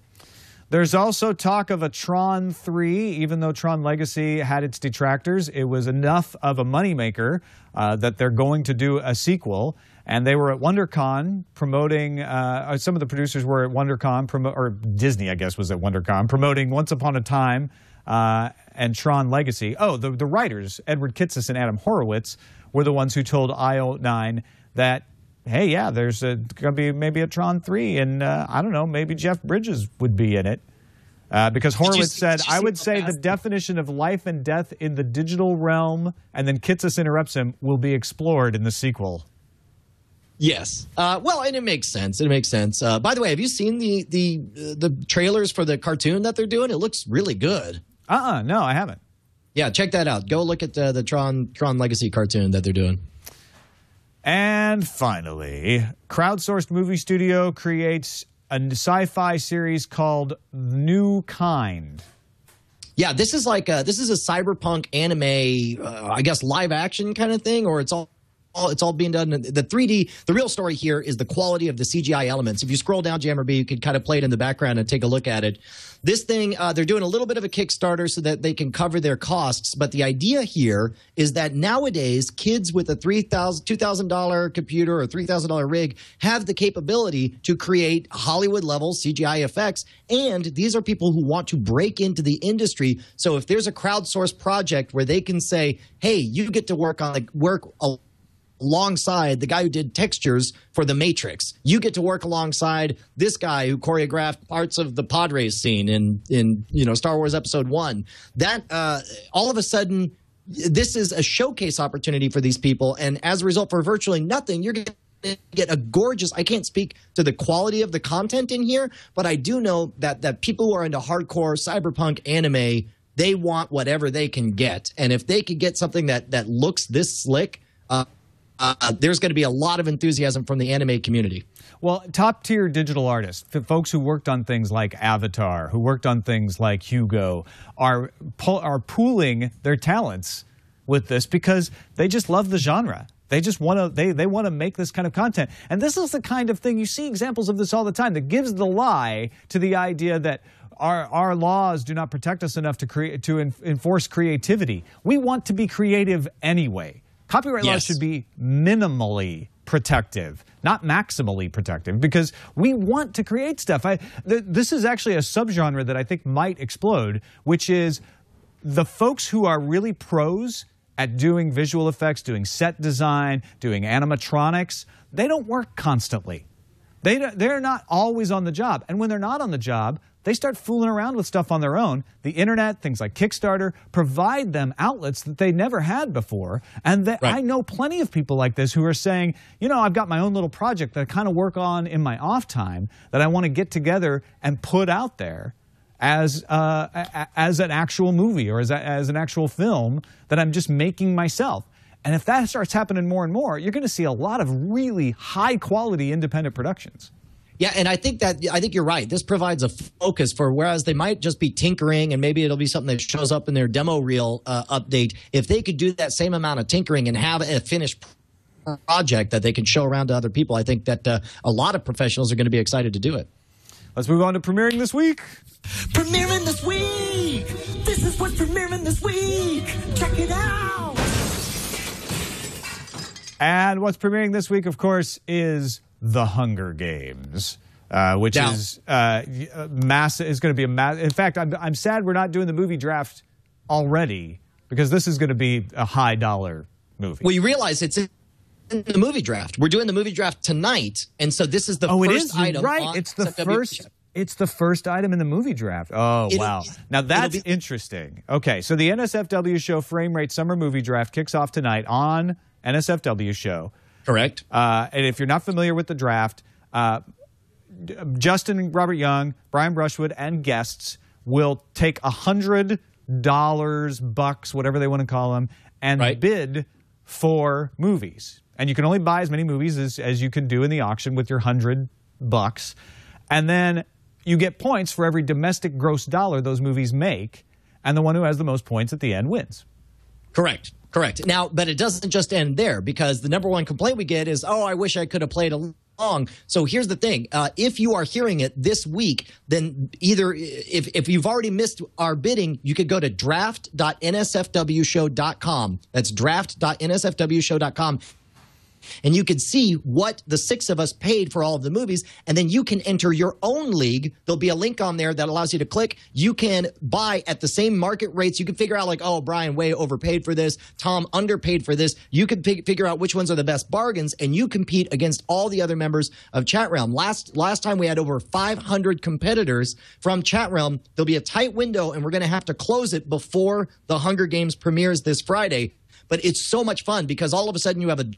There's also talk of a Tron 3, even though Tron Legacy had its detractors. It was enough of a moneymaker uh, that they're going to do a sequel. And they were at WonderCon promoting, uh, some of the producers were at WonderCon, or Disney, I guess, was at WonderCon, promoting Once Upon a Time uh, and Tron Legacy. Oh, the, the writers, Edward Kitsis and Adam Horowitz, were the ones who told IO9 that hey, yeah, there's going to be maybe a Tron 3, and uh, I don't know, maybe Jeff Bridges would be in it. Uh, because Horowitz said, I would say the definition of life and death in the digital realm, and then Kitsis interrupts him, will be explored in the sequel. Yes. Uh, well, and it makes sense. It makes sense. Uh, by the way, have you seen the the uh, the trailers for the cartoon that they're doing? It looks really good. Uh uh no, I haven't. Yeah, check that out. Go look at uh, the Tron Tron Legacy cartoon that they're doing. And finally, crowdsourced movie studio creates a sci fi series called New Kind. Yeah, this is like a, this is a cyberpunk anime, uh, I guess live action kind of thing, or it's all all it's all being done. The 3D, the real story here is the quality of the CGI elements. If you scroll down Jammer B, you can kind of play it in the background and take a look at it. This thing, uh, they're doing a little bit of a Kickstarter so that they can cover their costs. But the idea here is that nowadays, kids with a $3,000, $2,000 computer or $3,000 rig have the capability to create Hollywood level CGI effects. And these are people who want to break into the industry. So if there's a crowdsourced project where they can say, hey, you get to work on the work alongside the guy who did textures for the Matrix. You get to work alongside this guy who choreographed parts of the race scene in in you know Star Wars Episode One. That uh, all of a sudden, this is a showcase opportunity for these people, and as a result, for virtually nothing, you're to get a gorgeous. I can't speak to the quality of the content in here, but I do know that that people who are into hardcore cyberpunk anime. They want whatever they can get, and if they could get something that that looks this slick, uh, uh, there's going to be a lot of enthusiasm from the anime community. Well, top tier digital artists, folks who worked on things like Avatar, who worked on things like Hugo, are are pooling their talents with this because they just love the genre. They just want to they they want to make this kind of content. And this is the kind of thing you see examples of this all the time that gives the lie to the idea that our, our laws do not protect us enough to create to enforce creativity. We want to be creative anyway. Copyright yes. laws should be minimally protective, not maximally protective, because we want to create stuff. I, th- this is actually a subgenre that I think might explode, which is the folks who are really pros at doing visual effects, doing set design, doing animatronics, they don't work constantly. They, they're not always on the job. And when they're not on the job, they start fooling around with stuff on their own. The internet, things like Kickstarter, provide them outlets that they never had before. And right. I know plenty of people like this who are saying, you know, I've got my own little project that I kind of work on in my off time that I want to get together and put out there as uh, as an actual movie or as, a, as an actual film that I'm just making myself. And if that starts happening more and more, you're going to see a lot of really high quality independent productions. Yeah, and I think that I think you're right. This provides a focus for whereas they might just be tinkering, and maybe it'll be something that shows up in their demo reel uh, update. If they could do that same amount of tinkering and have a finished project that they can show around to other people, I think that uh, a lot of professionals are going to be excited to do it. Let's move on to premiering this week. Premiering this week. This is what's premiering this week. Check it out. And what's premiering this week, of course, is the Hunger Games. Uh, which now, is uh, mass is going to be a mass. In fact, I'm, I'm sad we're not doing the movie draft already because this is going to be a high dollar movie. Well, you realize it's in the movie draft. We're doing the movie draft tonight, and so this is the oh, first it is? item. Right, it's the first. It's the first item in the movie draft. Oh, it'll, wow. Now that's be, interesting. Okay, so the NSFW show Frame Rate Summer Movie Draft kicks off tonight on NSFW show. Correct. Uh, and if you're not familiar with the draft, uh, Justin Robert Young, Brian Brushwood, and guests will take a hundred dollars, bucks, whatever they want to call them, and right. bid for movies. And you can only buy as many movies as, as you can do in the auction with your hundred bucks. And then you get points for every domestic gross dollar those movies make. And the one who has the most points at the end wins. Correct. Correct. Now, but it doesn't just end there because the number one complaint we get is, oh, I wish I could have played along. So here's the thing: uh, if you are hearing it this week, then either if if you've already missed our bidding, you could go to draft.nsfwshow.com. That's draft.nsfwshow.com and you can see what the six of us paid for all of the movies. And then you can enter your own league. There'll be a link on there that allows you to click. You can buy at the same market rates. You can figure out, like, oh, Brian way overpaid for this, Tom underpaid for this. You can p- figure out which ones are the best bargains, and you compete against all the other members of Chat Realm. Last last time we had over 500 competitors from Chat Realm. There'll be a tight window, and we're going to have to close it before the Hunger Games premieres this Friday. But it's so much fun because all of a sudden you have a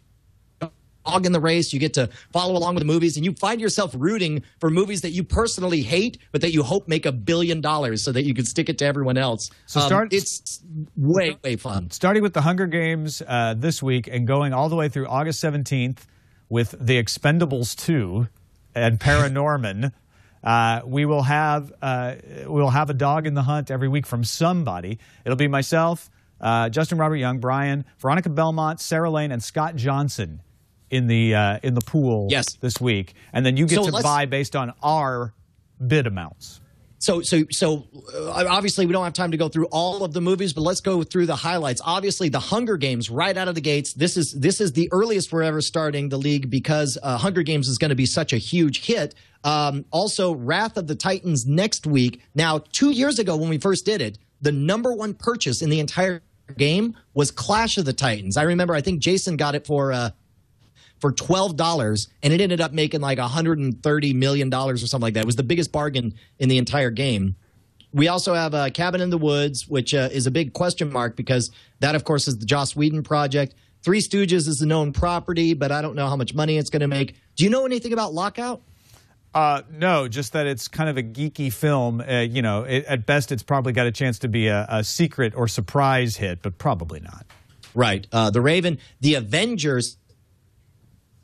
dog in the race. You get to follow along with the movies, and you find yourself rooting for movies that you personally hate, but that you hope make a billion dollars so that you can stick it to everyone else. So um, start. It's way way fun. Starting with the Hunger Games uh, this week and going all the way through August seventeenth with The Expendables two and Paranorman. Uh, we will have uh, we'll have a dog in the hunt every week from somebody. It'll be myself, uh, Justin Robert Young, Brian, Veronica Belmont, Sarah Lane, and Scott Johnson in the uh, in the pool Yes. this week, and then you get So to buy based on our bid amounts. So, so, so, uh, obviously, we don't have time to go through all of the movies, but let's go through the highlights. Obviously, the Hunger Games right out of the gates. This is this is the earliest we're ever starting the league because uh, Hunger Games is going to be such a huge hit. Um, also, Wrath of the Titans next week. Now, two years ago when we first did it, the number one purchase in the entire game was Clash of the Titans. I remember. I think Jason got it for. Uh, for twelve dollars, and it ended up making like hundred and thirty million dollars or something like that. It was the biggest bargain in the entire game. We also have uh, Cabin in the Woods, which uh, is a big question mark because that, of course, is the Joss Whedon project. Three Stooges is a known property, but I don't know how much money it's going to make. Do you know anything about Lockout? Uh, no, just that it's kind of a geeky film. Uh, you know, it, at best, it's probably got a chance to be a, a secret or surprise hit, but probably not. Right. Uh, the Raven, the Avengers.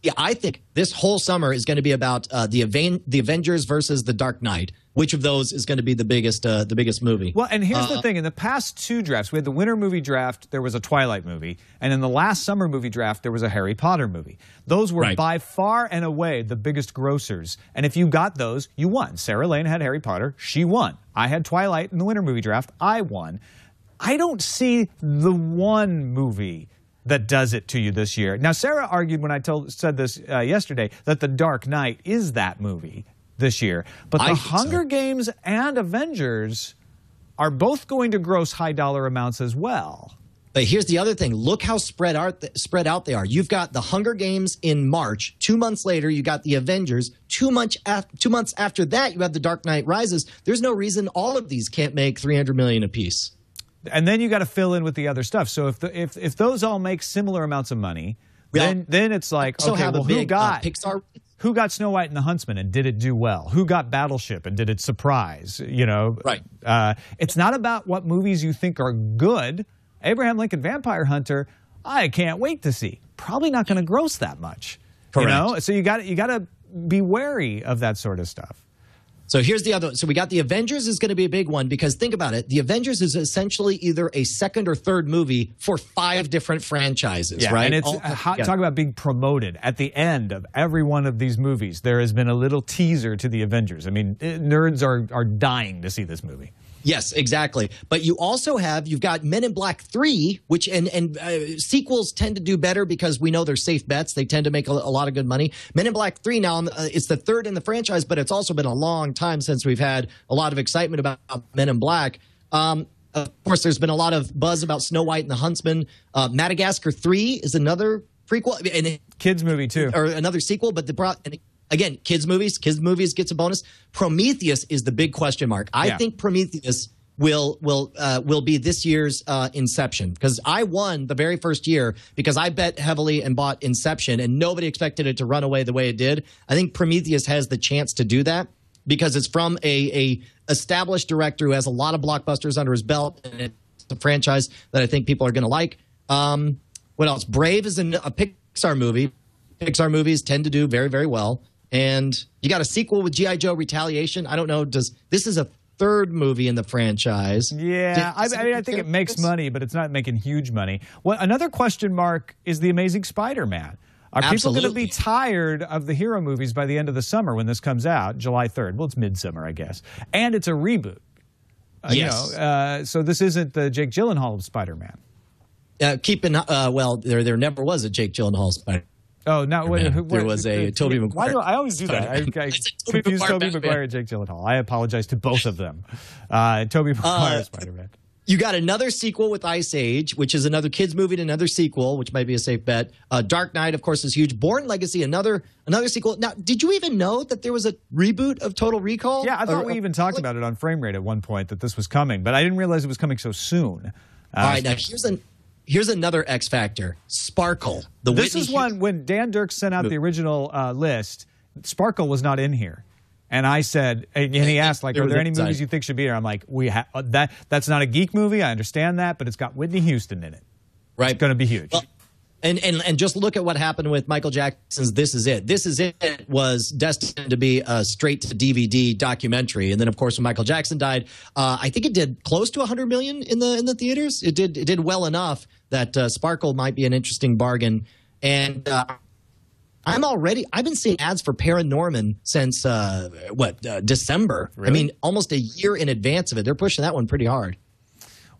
Yeah, I think this whole summer is going to be about uh, the Aven- the Avengers versus the Dark Knight. Which of those is going to be the biggest uh, the biggest movie? Well, and here's Uh, the thing: in the past two drafts, we had the winter movie draft. There was a Twilight movie, and in the last summer movie draft, there was a Harry Potter movie. Those were Right. by far and away the biggest grossers. And if you got those, you won. Sarah Lane had Harry Potter; she won. I had Twilight in the winter movie draft; I won. I don't see the one movie that does it to you this year. Now, Sarah argued when I told said this uh, yesterday that The Dark Knight is that movie this year, but The I think so. Hunger Games and Avengers are both going to gross high dollar amounts as well. But here's the other thing: look how spread out spread out they are. You've got the Hunger Games in March. Two months later, you got the Avengers. Two months af- two months after that, you have the Dark Knight Rises. There's no reason all of these can't make 300 million apiece. And then you got to fill in with the other stuff. So if the, if if those all make similar amounts of money, then then it's like So okay, well, a who big uh, got Pixar. who got Snow White and the Huntsman and did it do well? Who got Battleship and did it surprise? You know, Right. Uh, it's not about what movies you think are good. Abraham Lincoln Vampire Hunter, I can't wait to see. Probably not going to gross that much. You know, so you got you got to be wary of that sort of stuff. So here's the other. So we got the Avengers is going to be a big one because think about it. The Avengers is essentially either a second or third movie for five different franchises, right? And it's All- uh, how, yeah. talk about being promoted at the end of every one of these movies. There has been a little teaser to the Avengers. I mean, eh, nerds are are dying to see this movie. Yes, exactly. But you also have you've got Men in Black three, which and and uh, sequels tend to do better because we know they're safe bets. They tend to make a, a lot of good money. Men in Black three now uh, it's the third in the franchise, but it's also been a long time since we've had a lot of excitement about Men in Black. Um, of course, there's been a lot of buzz about Snow White and the Huntsman. Uh, Madagascar three is another prequel, and it- Kids movie too. or another sequel, but the again, kids movies, kids movies gets a bonus. Prometheus is the big question mark. I Yeah. think Prometheus will will uh, will be this year's uh, Inception because I won the very first year because I bet heavily and bought Inception and nobody expected it to run away the way it did. I think Prometheus has the chance to do that because it's from a, a established director who has a lot of blockbusters under his belt and it's a franchise that I think people are going to like. Um, what else? Brave is an, a Pixar movie. Pixar movies tend to do very, very well. And you got a sequel with G.I. Joe Retaliation. I don't know. Does this is a third movie in the franchise? Yeah, I, I mean, I think it makes money, but it's not making huge money. Well, another question mark is the Amazing Spider-Man. Are people going to be tired of the hero movies by the end of the summer when this comes out, July 3rd? Well, it's midsummer, I guess. And it's a reboot. Uh, Yes. You know, uh, so this isn't the Jake Gyllenhaal of Spider-Man. Uh, keep in uh, well, there there never was a Jake Gyllenhaal Spider. Oh, no. Wait, Man, who- there was a Tobey Why do I, I always do that? I, I Spider-Man. I said Tobey confuse Maguire Tobey Batman. And Jake Gyllenhaal. I apologize to both of them. Uh, Tobey Maguire, Spider-Man. You got another sequel with Ice Age, which is another kids movie and another sequel, which might be a safe bet. Uh, Dark Knight, of course, is huge. Bourne Legacy, another another sequel. Now, did you even know that there was a reboot of Total Recall? Yeah, I thought Or- we even talked about it on Frame Rate at one point that this was coming, but I didn't realize it was coming so soon. Uh, All right, now here's an here's another X Factor. Sparkle. The this Whitney is one when Dan Dirk sent out the original uh, list. Sparkle was not in here, and I said, and he asked, like, There "Are there any inside. movies you think should be here?" I'm like, "We ha- that that's not a geek movie. I understand that, but it's got Whitney Houston in it. right It's going to be huge." Well, And, and and just look at what happened with Michael Jackson's "This Is It." "This Is It" was destined to be a straight to DVD documentary, and then of course when Michael Jackson died, uh, I think it did close to 100 million in the in the theaters. It did it did well enough that uh, Sparkle might be an interesting bargain. And uh, I'm already I've been seeing ads for Paranorman since uh, what uh, December. I mean, almost a year in advance of it. They're pushing that one pretty hard.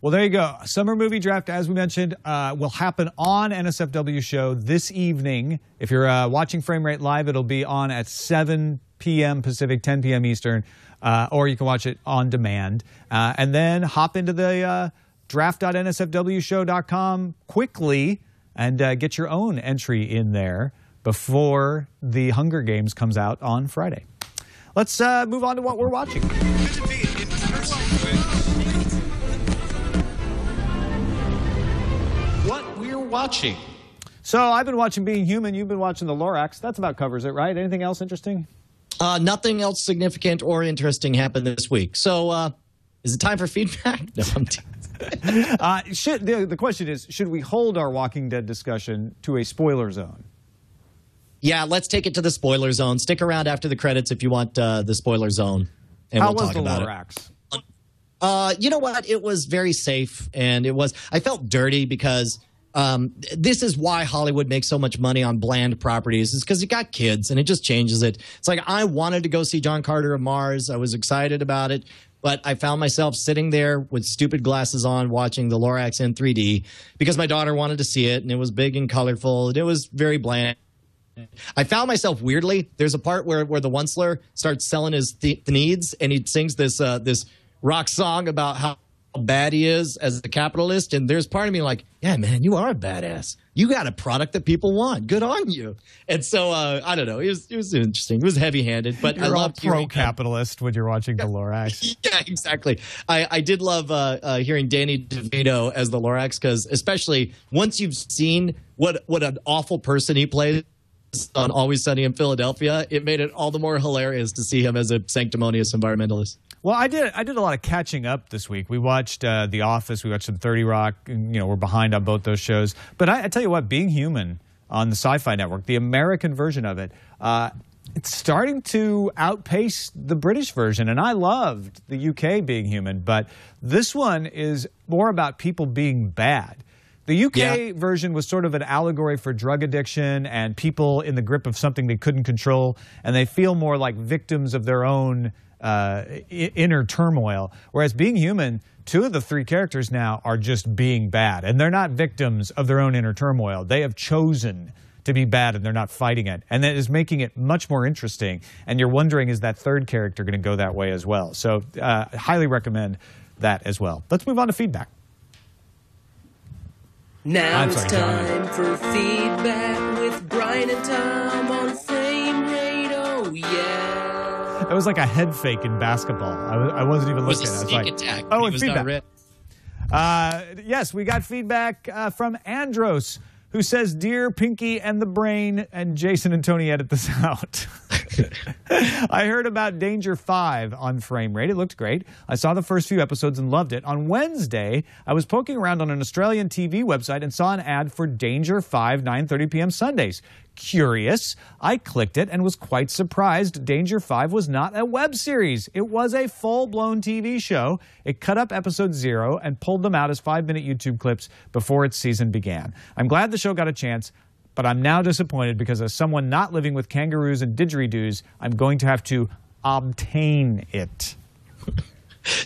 Well, there you go. Summer movie draft, as we mentioned, uh, will happen on NSFW show this evening. If you're uh, watching Frame Rate Live, it'll be on at 7 p.m. Pacific, 10 p.m. Eastern, uh, or you can watch it on demand. Uh, and then hop into the uh, draft.nsfwshow.com quickly and uh, get your own entry in there before the Hunger Games comes out on Friday. Let's uh, move on to what we're watching. Watching. So I've been watching Being Human. You've been watching The Lorax. That's about covers it, right? Anything else interesting? Uh, nothing else significant or interesting happened this week. So, uh, is it time for feedback? No, I'm teasing. Uh, should, the, the question is, should we hold our Walking Dead discussion to a spoiler zone? yeah, let's take it to the spoiler zone. Stick around after the credits if you want uh, the spoiler zone, and How we'll was talk The about it. Lorax? Uh, you know what? It was very safe, and it was. I felt dirty because um, this is why Hollywood makes so much money on bland properties. Is because you got kids, and it just changes it. It's like I wanted to go see John Carter of Mars. I was excited about it, but I found myself sitting there with stupid glasses on, watching the Lorax in 3D because my daughter wanted to see it, and it was big and colorful, and it was very bland. I found myself weirdly. There's a part where where the Onceler starts selling his th- needs, and he sings this uh, this rock song about how bad he is as a capitalist. And there's part of me like, yeah, man, you are a badass. You got a product that people want. Good on you. And so uh, I don't know. It was it was interesting. It was heavy handed, but I You're all loved hearing- pro-capitalist when you're watching The Lorax. yeah, exactly. I, I did love uh, uh, hearing Danny DeVito as the Lorax because, especially once you've seen what what an awful person he plays on Always Sunny in Philadelphia, it made it all the more hilarious to see him as a sanctimonious environmentalist. Well, I did. I did a lot of catching up this week. We watched uh, The Office. We watched some Thirty Rock. and, You know, we're behind on both those shows. But I, I tell you what, Being Human on the Sci-Fi Network, the American version of it, uh, it's starting to outpace the British version. And I loved the UK Being Human, but this one is more about people being bad. The UK Yeah. version was sort of an allegory for drug addiction and people in the grip of something they couldn't control, and they feel more like victims of their own uh, inner turmoil. Whereas being human, two of the three characters now are just being bad, and they're not victims of their own inner turmoil. They have chosen to be bad, and they're not fighting it, and that is making it much more interesting. And you're wondering, is that third character going to go that way as well? So, uh, highly recommend that as well. Let's move on to feedback. Now I'm it's time for feedback with Brian and Tom on Frame Rate. Oh yeah. That was like a head fake in basketball. I, was, I wasn't even It was a looking. I was like, attack. Oh, and was feedback. not. Uh, yes, we got feedback uh, from Andros, who says, "Dear Pinky and the Brain," and Jason and Tony edit this out. I heard about Danger 5 on Frame Rate. It looked great. I saw the first few episodes and loved it. On Wednesday, I was poking around on an Australian TV website and saw an ad for Danger 5 9:30 p.m. Sundays. Curious, I clicked it and was quite surprised Danger 5 was not a web series. It was a full-blown TV show. It cut up episode 0 and pulled them out as 5-minute YouTube clips before its season began. I'm glad the show got a chance. But I'm now disappointed because as someone not living with kangaroos and didgeridoos, I'm going to have to obtain it.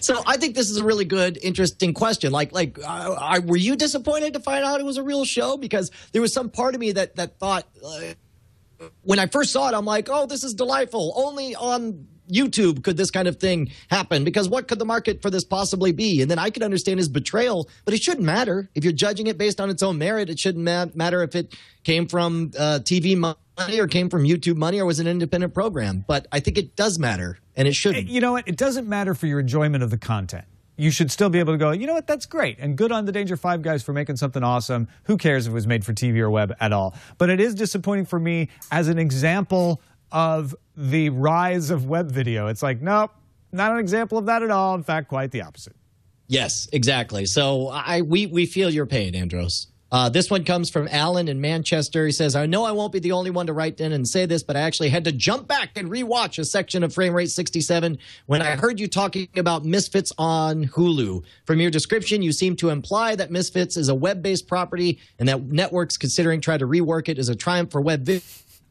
So I think this is a really good, interesting question. Like, like, uh, I, were you disappointed to find out it was a real show? Because there was some part of me that that thought uh, when I first saw it, I'm like, oh, this is delightful. Only on YouTube could this kind of thing happen. Because what could the market for this possibly be? And then I could understand his betrayal, but it shouldn't matter if you're judging it based on its own merit. It shouldn't ma- matter if it came from uh, TV money or came from YouTube money or was an independent program. But I think it does matter, and it shouldn't. You know what? It doesn't matter for your enjoyment of the content. You should still be able to go, you know what, that's great. And good on the Danger 5 guys for making something awesome. Who cares if it was made for TV or web at all? But it is disappointing for me as an example of the rise of web video. It's like, nope, not an example of that at all. In fact, quite the opposite. Yes, exactly. So I we we feel your pain, Andros. Uh, this one comes from Alan in Manchester. He says, I know I won't be the only one to write in and say this, but I actually had to jump back and rewatch a section of Frame Rate 67 when I heard you talking about Misfits on Hulu. From your description, you seem to imply that Misfits is a web based property and that networks considering trying to rework it is a triumph for web video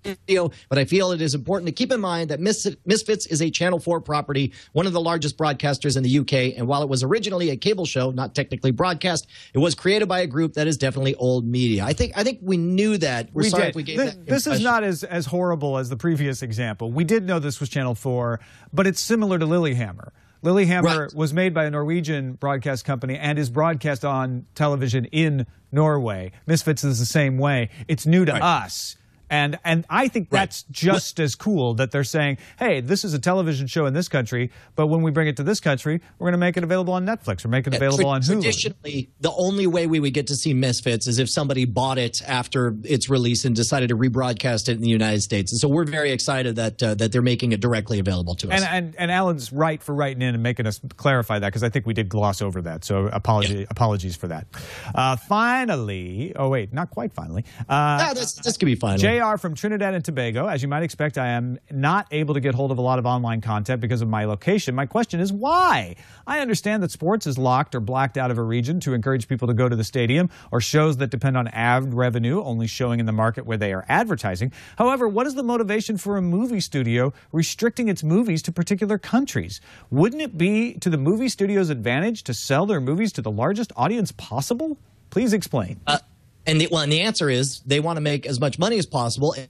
video, but I feel it is important to keep in mind that Mis- Misfits is a Channel 4 property, one of the largest broadcasters in the UK. And while it was originally a cable show, not technically broadcast, it was created by a group that is definitely old media. I think I think we knew that. We're we sorry did. if we gave Th- that. this is not as, as horrible as the previous example. We did know this was Channel 4, but it's similar to Lilyhammer. Lilyhammer Right. was made by a Norwegian broadcast company and is broadcast on television in Norway. Misfits is the same way. It's new to Right. us. And and I think Right. that's just as cool that they're saying, "Hey, this is a television show in this country, but when we bring it to this country, we're going to make it available on Netflix or make it available on Hulu." Traditionally, the only way we would get to see Misfits is if somebody bought it after its release and decided to rebroadcast it in the United States. And so we're very excited that uh, that they're making it directly available to us. And, and and Alan's right for writing in and making us clarify that because I think we did gloss over that. So apology, apologies for that. Uh, finally, oh wait, not quite finally. Uh, Ah, this, this could be fine. JR from Trinidad and Tobago. As you might expect, I am not able to get hold of a lot of online content because of my location. My question is why? I understand that sports is locked or blacked out of a region to encourage people to go to the stadium or shows that depend on ad revenue only showing in the market where they are advertising. However, what is the motivation for a movie studio restricting its movies to particular countries? Wouldn't it be to the movie studio's advantage to sell their movies to the largest audience possible? Please explain. Uh, and the, well, and the answer is they want to make as much money as possible. And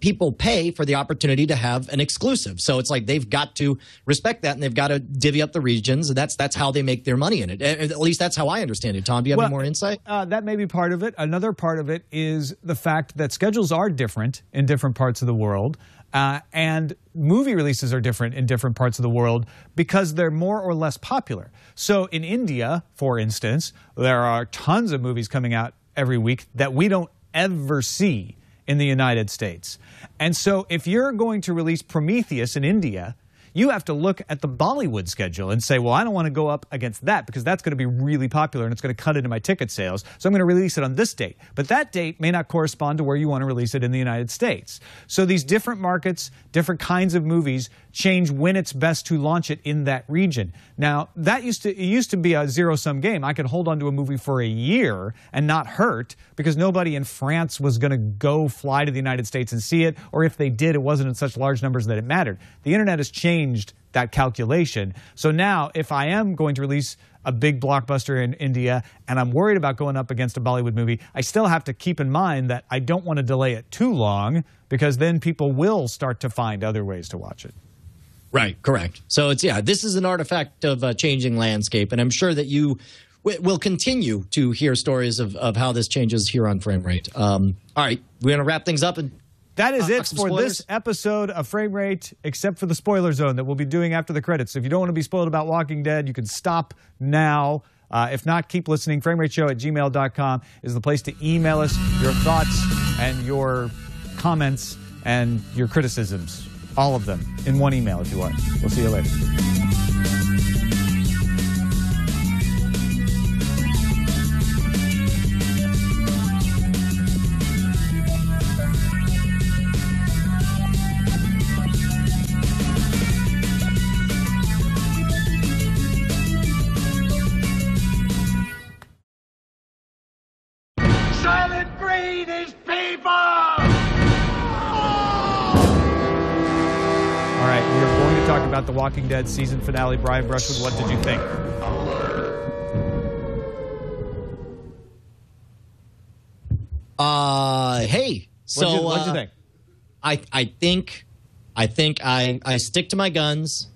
people pay for the opportunity to have an exclusive. So it's like they've got to respect that, and they've got to divvy up the regions, and that's that's how they make their money in it. At least that's how I understand it. Tom, do you have Well, any more insight? Uh, that may be part of it. Another part of it is the fact that schedules are different in different parts of the world. Uh, and movie releases are different in different parts of the world because they're more or less popular. So in India, for instance, there are tons of movies coming out every week that we don't ever see in the United States. And so if you're going to release Prometheus in India, you have to look at the Bollywood schedule and say, well, I don't want to go up against that because that's going to be really popular and it's going to cut into my ticket sales. So I'm going to release it on this date. But that date may not correspond to where you want to release it in the United States. So these different markets, different kinds of movies change when it's best to launch it in that region. Now, that used to it used to be a zero sum game. I could hold on to a movie for a year and not hurt because nobody in France was going to go fly to the United States and see it, or if they did, it wasn't in such large numbers that it mattered. The internet has changed that calculation. So now, if I am going to release a big blockbuster in India and I'm worried about going up against a Bollywood movie, I still have to keep in mind that I don't want to delay it too long because then people will start to find other ways to watch it. Right, correct. So it's yeah, this is an artifact of a changing landscape, and I'm sure that you w- will continue to hear stories of, of how this changes here on Frame Rate. Um, all right, we're gonna wrap things up and That is Uh, it for spoilers? this episode of Frame Rate, except for the spoiler zone that we'll be doing after the credits. So if you don't want to be spoiled about Walking Dead, you can stop now. Uh, if not, keep listening. FrameRateShow at gmail.com is the place to email us your thoughts and your comments and your criticisms. All of them in one email if you want. We'll see you later. The Walking Dead season finale. Brian Brushwood, what did you think? uh, hey, so What'd you, what'd you uh, think? I I think I think I I stick to my guns.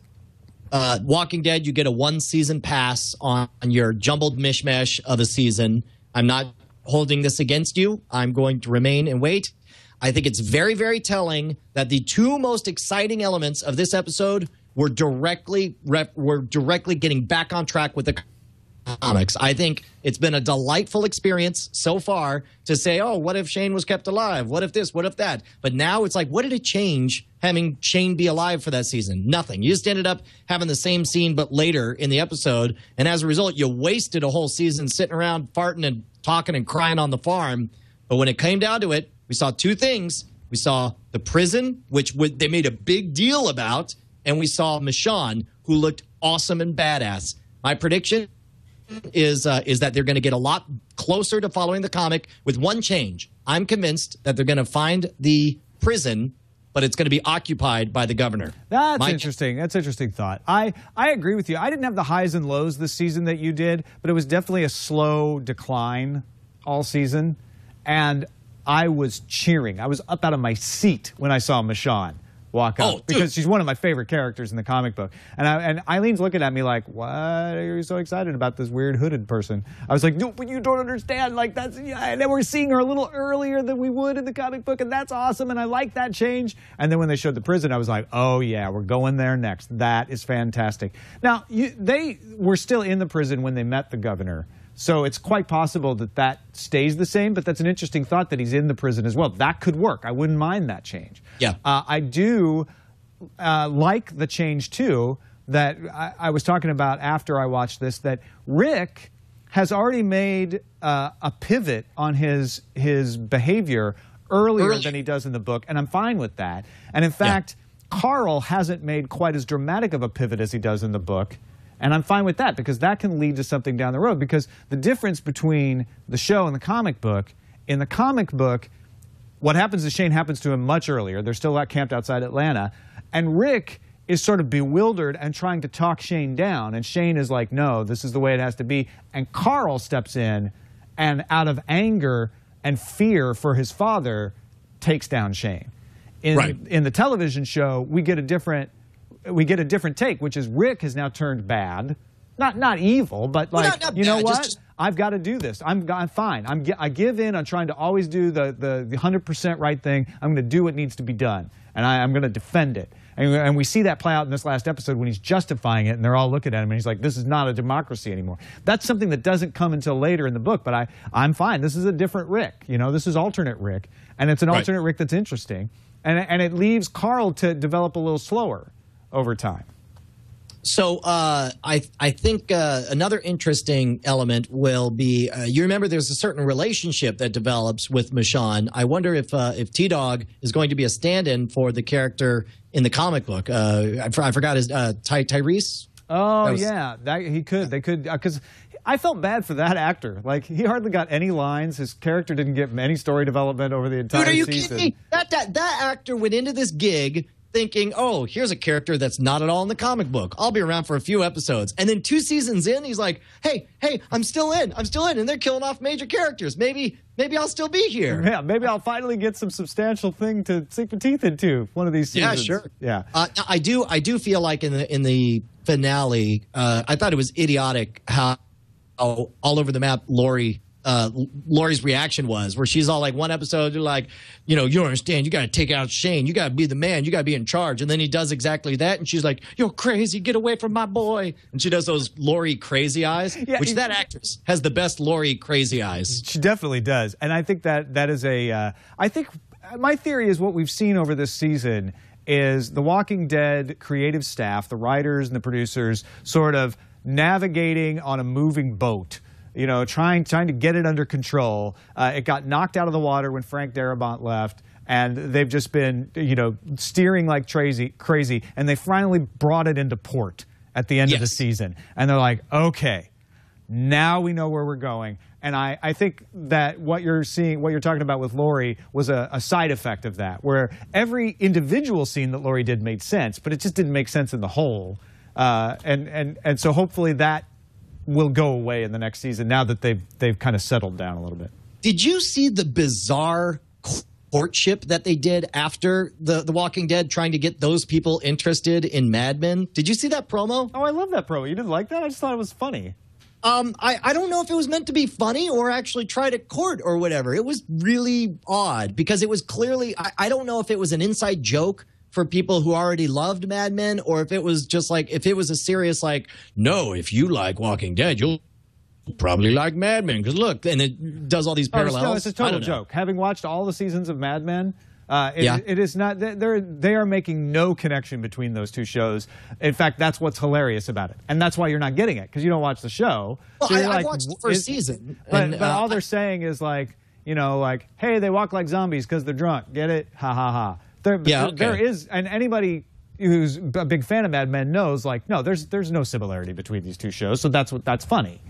Uh, Walking Dead, you get a one season pass on your jumbled mishmash of a season. I'm not holding this against you. I'm going to remain and wait. I think it's very, very telling that the two most exciting elements of this episode were directly were directly getting back on track with the comics. I think it's been a delightful experience so far to say, oh, what if Shane was kept alive? What if this? What if that? But now it's like, what did it change having Shane be alive for that season? Nothing. You just ended up having the same scene, but later in the episode. And as a result, you wasted a whole season sitting around farting and talking and crying on the farm. But when it came down to it, we saw two things. We saw the prison, which they made a big deal about, and we saw Michonne, who looked awesome and badass. My prediction is uh, is that they're going to get a lot closer to following the comic with one change. I'm convinced that they're going to find the prison, but it's going to be occupied by the governor. That's My- interesting. That's interesting thought. I, I agree with you. I didn't have the highs and lows this season that you did, but it was definitely a slow decline all season. And I was cheering. I was up out of my seat when I saw Michonne walk oh, up Oh, because she's one of my favorite characters in the comic book. And I, and Eileen's looking at me like, "What are you so excited about this weird hooded person?" I was like, "No, but you don't understand. Like that's yeah." And then we're seeing her a little earlier than we would in the comic book, and that's awesome. And I like that change. And then when they showed the prison, I was like, "Oh yeah, we're going there next. That is fantastic." Now you, they were still in the prison when they met the governor. So it's quite possible that that stays the same, but that's an interesting thought that he's in the prison as well. That could work. I wouldn't mind that change. Yeah. Uh, I do uh, like the change too that I, I was talking about after I watched this. That Rick has already made uh, a pivot on his his behavior earlier Early. than he does in the book, and I'm fine with that. And in fact, Carl hasn't made quite as dramatic of a pivot as he does in the book. And I'm fine with that because that can lead to something down the road. Because the difference between the show and the comic book, in the comic book, what happens to Shane happens to him much earlier. They're still out camped outside Atlanta. And Rick is sort of bewildered and trying to talk Shane down. And Shane is like, no, this is the way it has to be. And Carl steps in and, out of anger and fear for his father, takes down Shane. In, Right. in the television show, we get a different we get a different take, which is Rick has now turned bad. Not not evil, but Well, like not- not you know bad, what? just- I've got to do this. I'm, I'm fine. I'm, I give in on trying to always do the, the, the 100% right thing. I'm going to do what needs to be done, and I, I'm going to defend it. And, and we see that play out in this last episode when he's justifying it, and they're all looking at him, and he's like, "This is not a democracy anymore." That's something that doesn't come until later in the book. But I, I'm fine. This is a different Rick. You know, this is alternate Rick, and it's an Right. alternate Rick that's interesting, and and it leaves Carl to develop a little slower over time. So uh, I I think uh, another interesting element will be uh, you remember there's a certain relationship that develops with Michonne. I wonder if uh, if T Dog is going to be a stand-in for the character in the comic book. Uh, I, I forgot his uh, Ty- Tyrese. Oh That was- yeah, that he could. They could because I felt bad for that actor. Like he hardly got any lines. His character didn't get any story development over the entire Dude, are you season. kidding me? That, that that actor went into this gig thinking, "Oh, here's a character that's not at all in the comic book. I'll be around for a few episodes." And then two seasons in, he's like, "Hey, hey, I'm still in. I'm still in, and they're killing off major characters. Maybe, maybe I'll still be here." Yeah, maybe I'll finally get some substantial thing to sink my teeth into one of these seasons. Yeah, sure. Yeah. Uh, I do. I do feel like in the in the finale, uh, I thought it was idiotic how, how all over the map Lori. Uh, Lori's reaction was where she's all like, one episode, you're like, you know, you don't understand. You got to take out Shane. You got to be the man. You got to be in charge. And then he does exactly that. And she's like, you're crazy. Get away from my boy. And she does those Lori crazy eyes, Yeah, which that actress has the best Lori crazy eyes. She definitely does, and I think that that is a. Uh, I think my theory is what we've seen over this season is the Walking Dead creative staff, the writers and the producers, sort of navigating on a moving boat. You know, trying trying to get it under control. Uh, it got knocked out of the water when Frank Darabont left. And they've just been, you know, steering like crazy, crazy, and they finally brought it into port at the end of the season. And they're like, okay, now we know where we're going. And I, I think that what you're seeing, what you're talking about with Lori was a, a side effect of that, where every individual scene that Lori did made sense, but it just didn't make sense in the whole. Uh, and, and, and so hopefully that will go away in the next season now that they've, they've kind of settled down a little bit. Did you see the bizarre courtship that they did after the The Walking Dead, trying to get those people interested in Mad Men? Did you see that promo? Oh, I love that promo. You didn't like that? I just thought it was funny. Um, I, I don't know if it was meant to be funny or actually try to court or whatever. It was really odd because it was clearly, I, I don't know if it was an inside joke for people who already loved Mad Men or if it was just like, if it was a serious, like, no, if you like Walking Dead, you'll probably like Mad Men because look, and it does all these Oh, parallels. no, it's a total joke. Having watched all the seasons of Mad Men, uh, it, Yeah. it is not. They're they are making no connection between those two shows. In fact, that's what's hilarious about it, and that's why you're not getting it because you don't watch the show. Well, So I- you're I like, watched the first season, but, and, but uh, all they're saying is like, you know, like, hey, they walk like zombies because they're drunk. Get it? Ha ha ha. There, Yeah, okay. there is, and anybody who's a big fan of Mad Men knows, like, no, there's there's no similarity between these two shows. So that's what that's funny,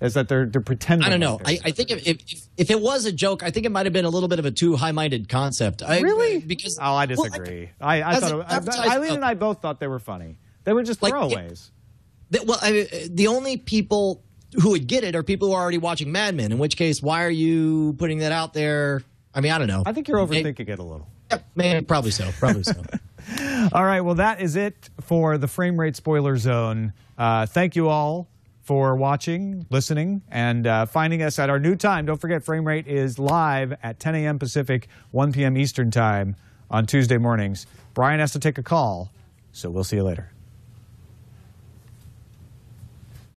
is that they're they're pretending. I don't know. like I, I think if, if if it was a joke, I think it might have been a little bit of a too high-minded concept. I, Really? Because Oh, I well, disagree. I, I thought it, I, Eileen and I both thought they were funny. They were just Like, throwaways. Well, I, the only people who would get it are people who are already watching Mad Men. In which case, why are you putting that out there? I mean, I don't know. I think you're overthinking it a little. Yeah, Man, probably so. Probably so. All right, well, that is it for the frame rate spoiler zone. Uh, thank you all for watching, listening, and uh, finding us at our new time. Don't forget, frame rate is live at 10 a.m. Pacific, 1 p.m. Eastern time on Tuesday mornings. Brian has to take a call, so we'll see you later.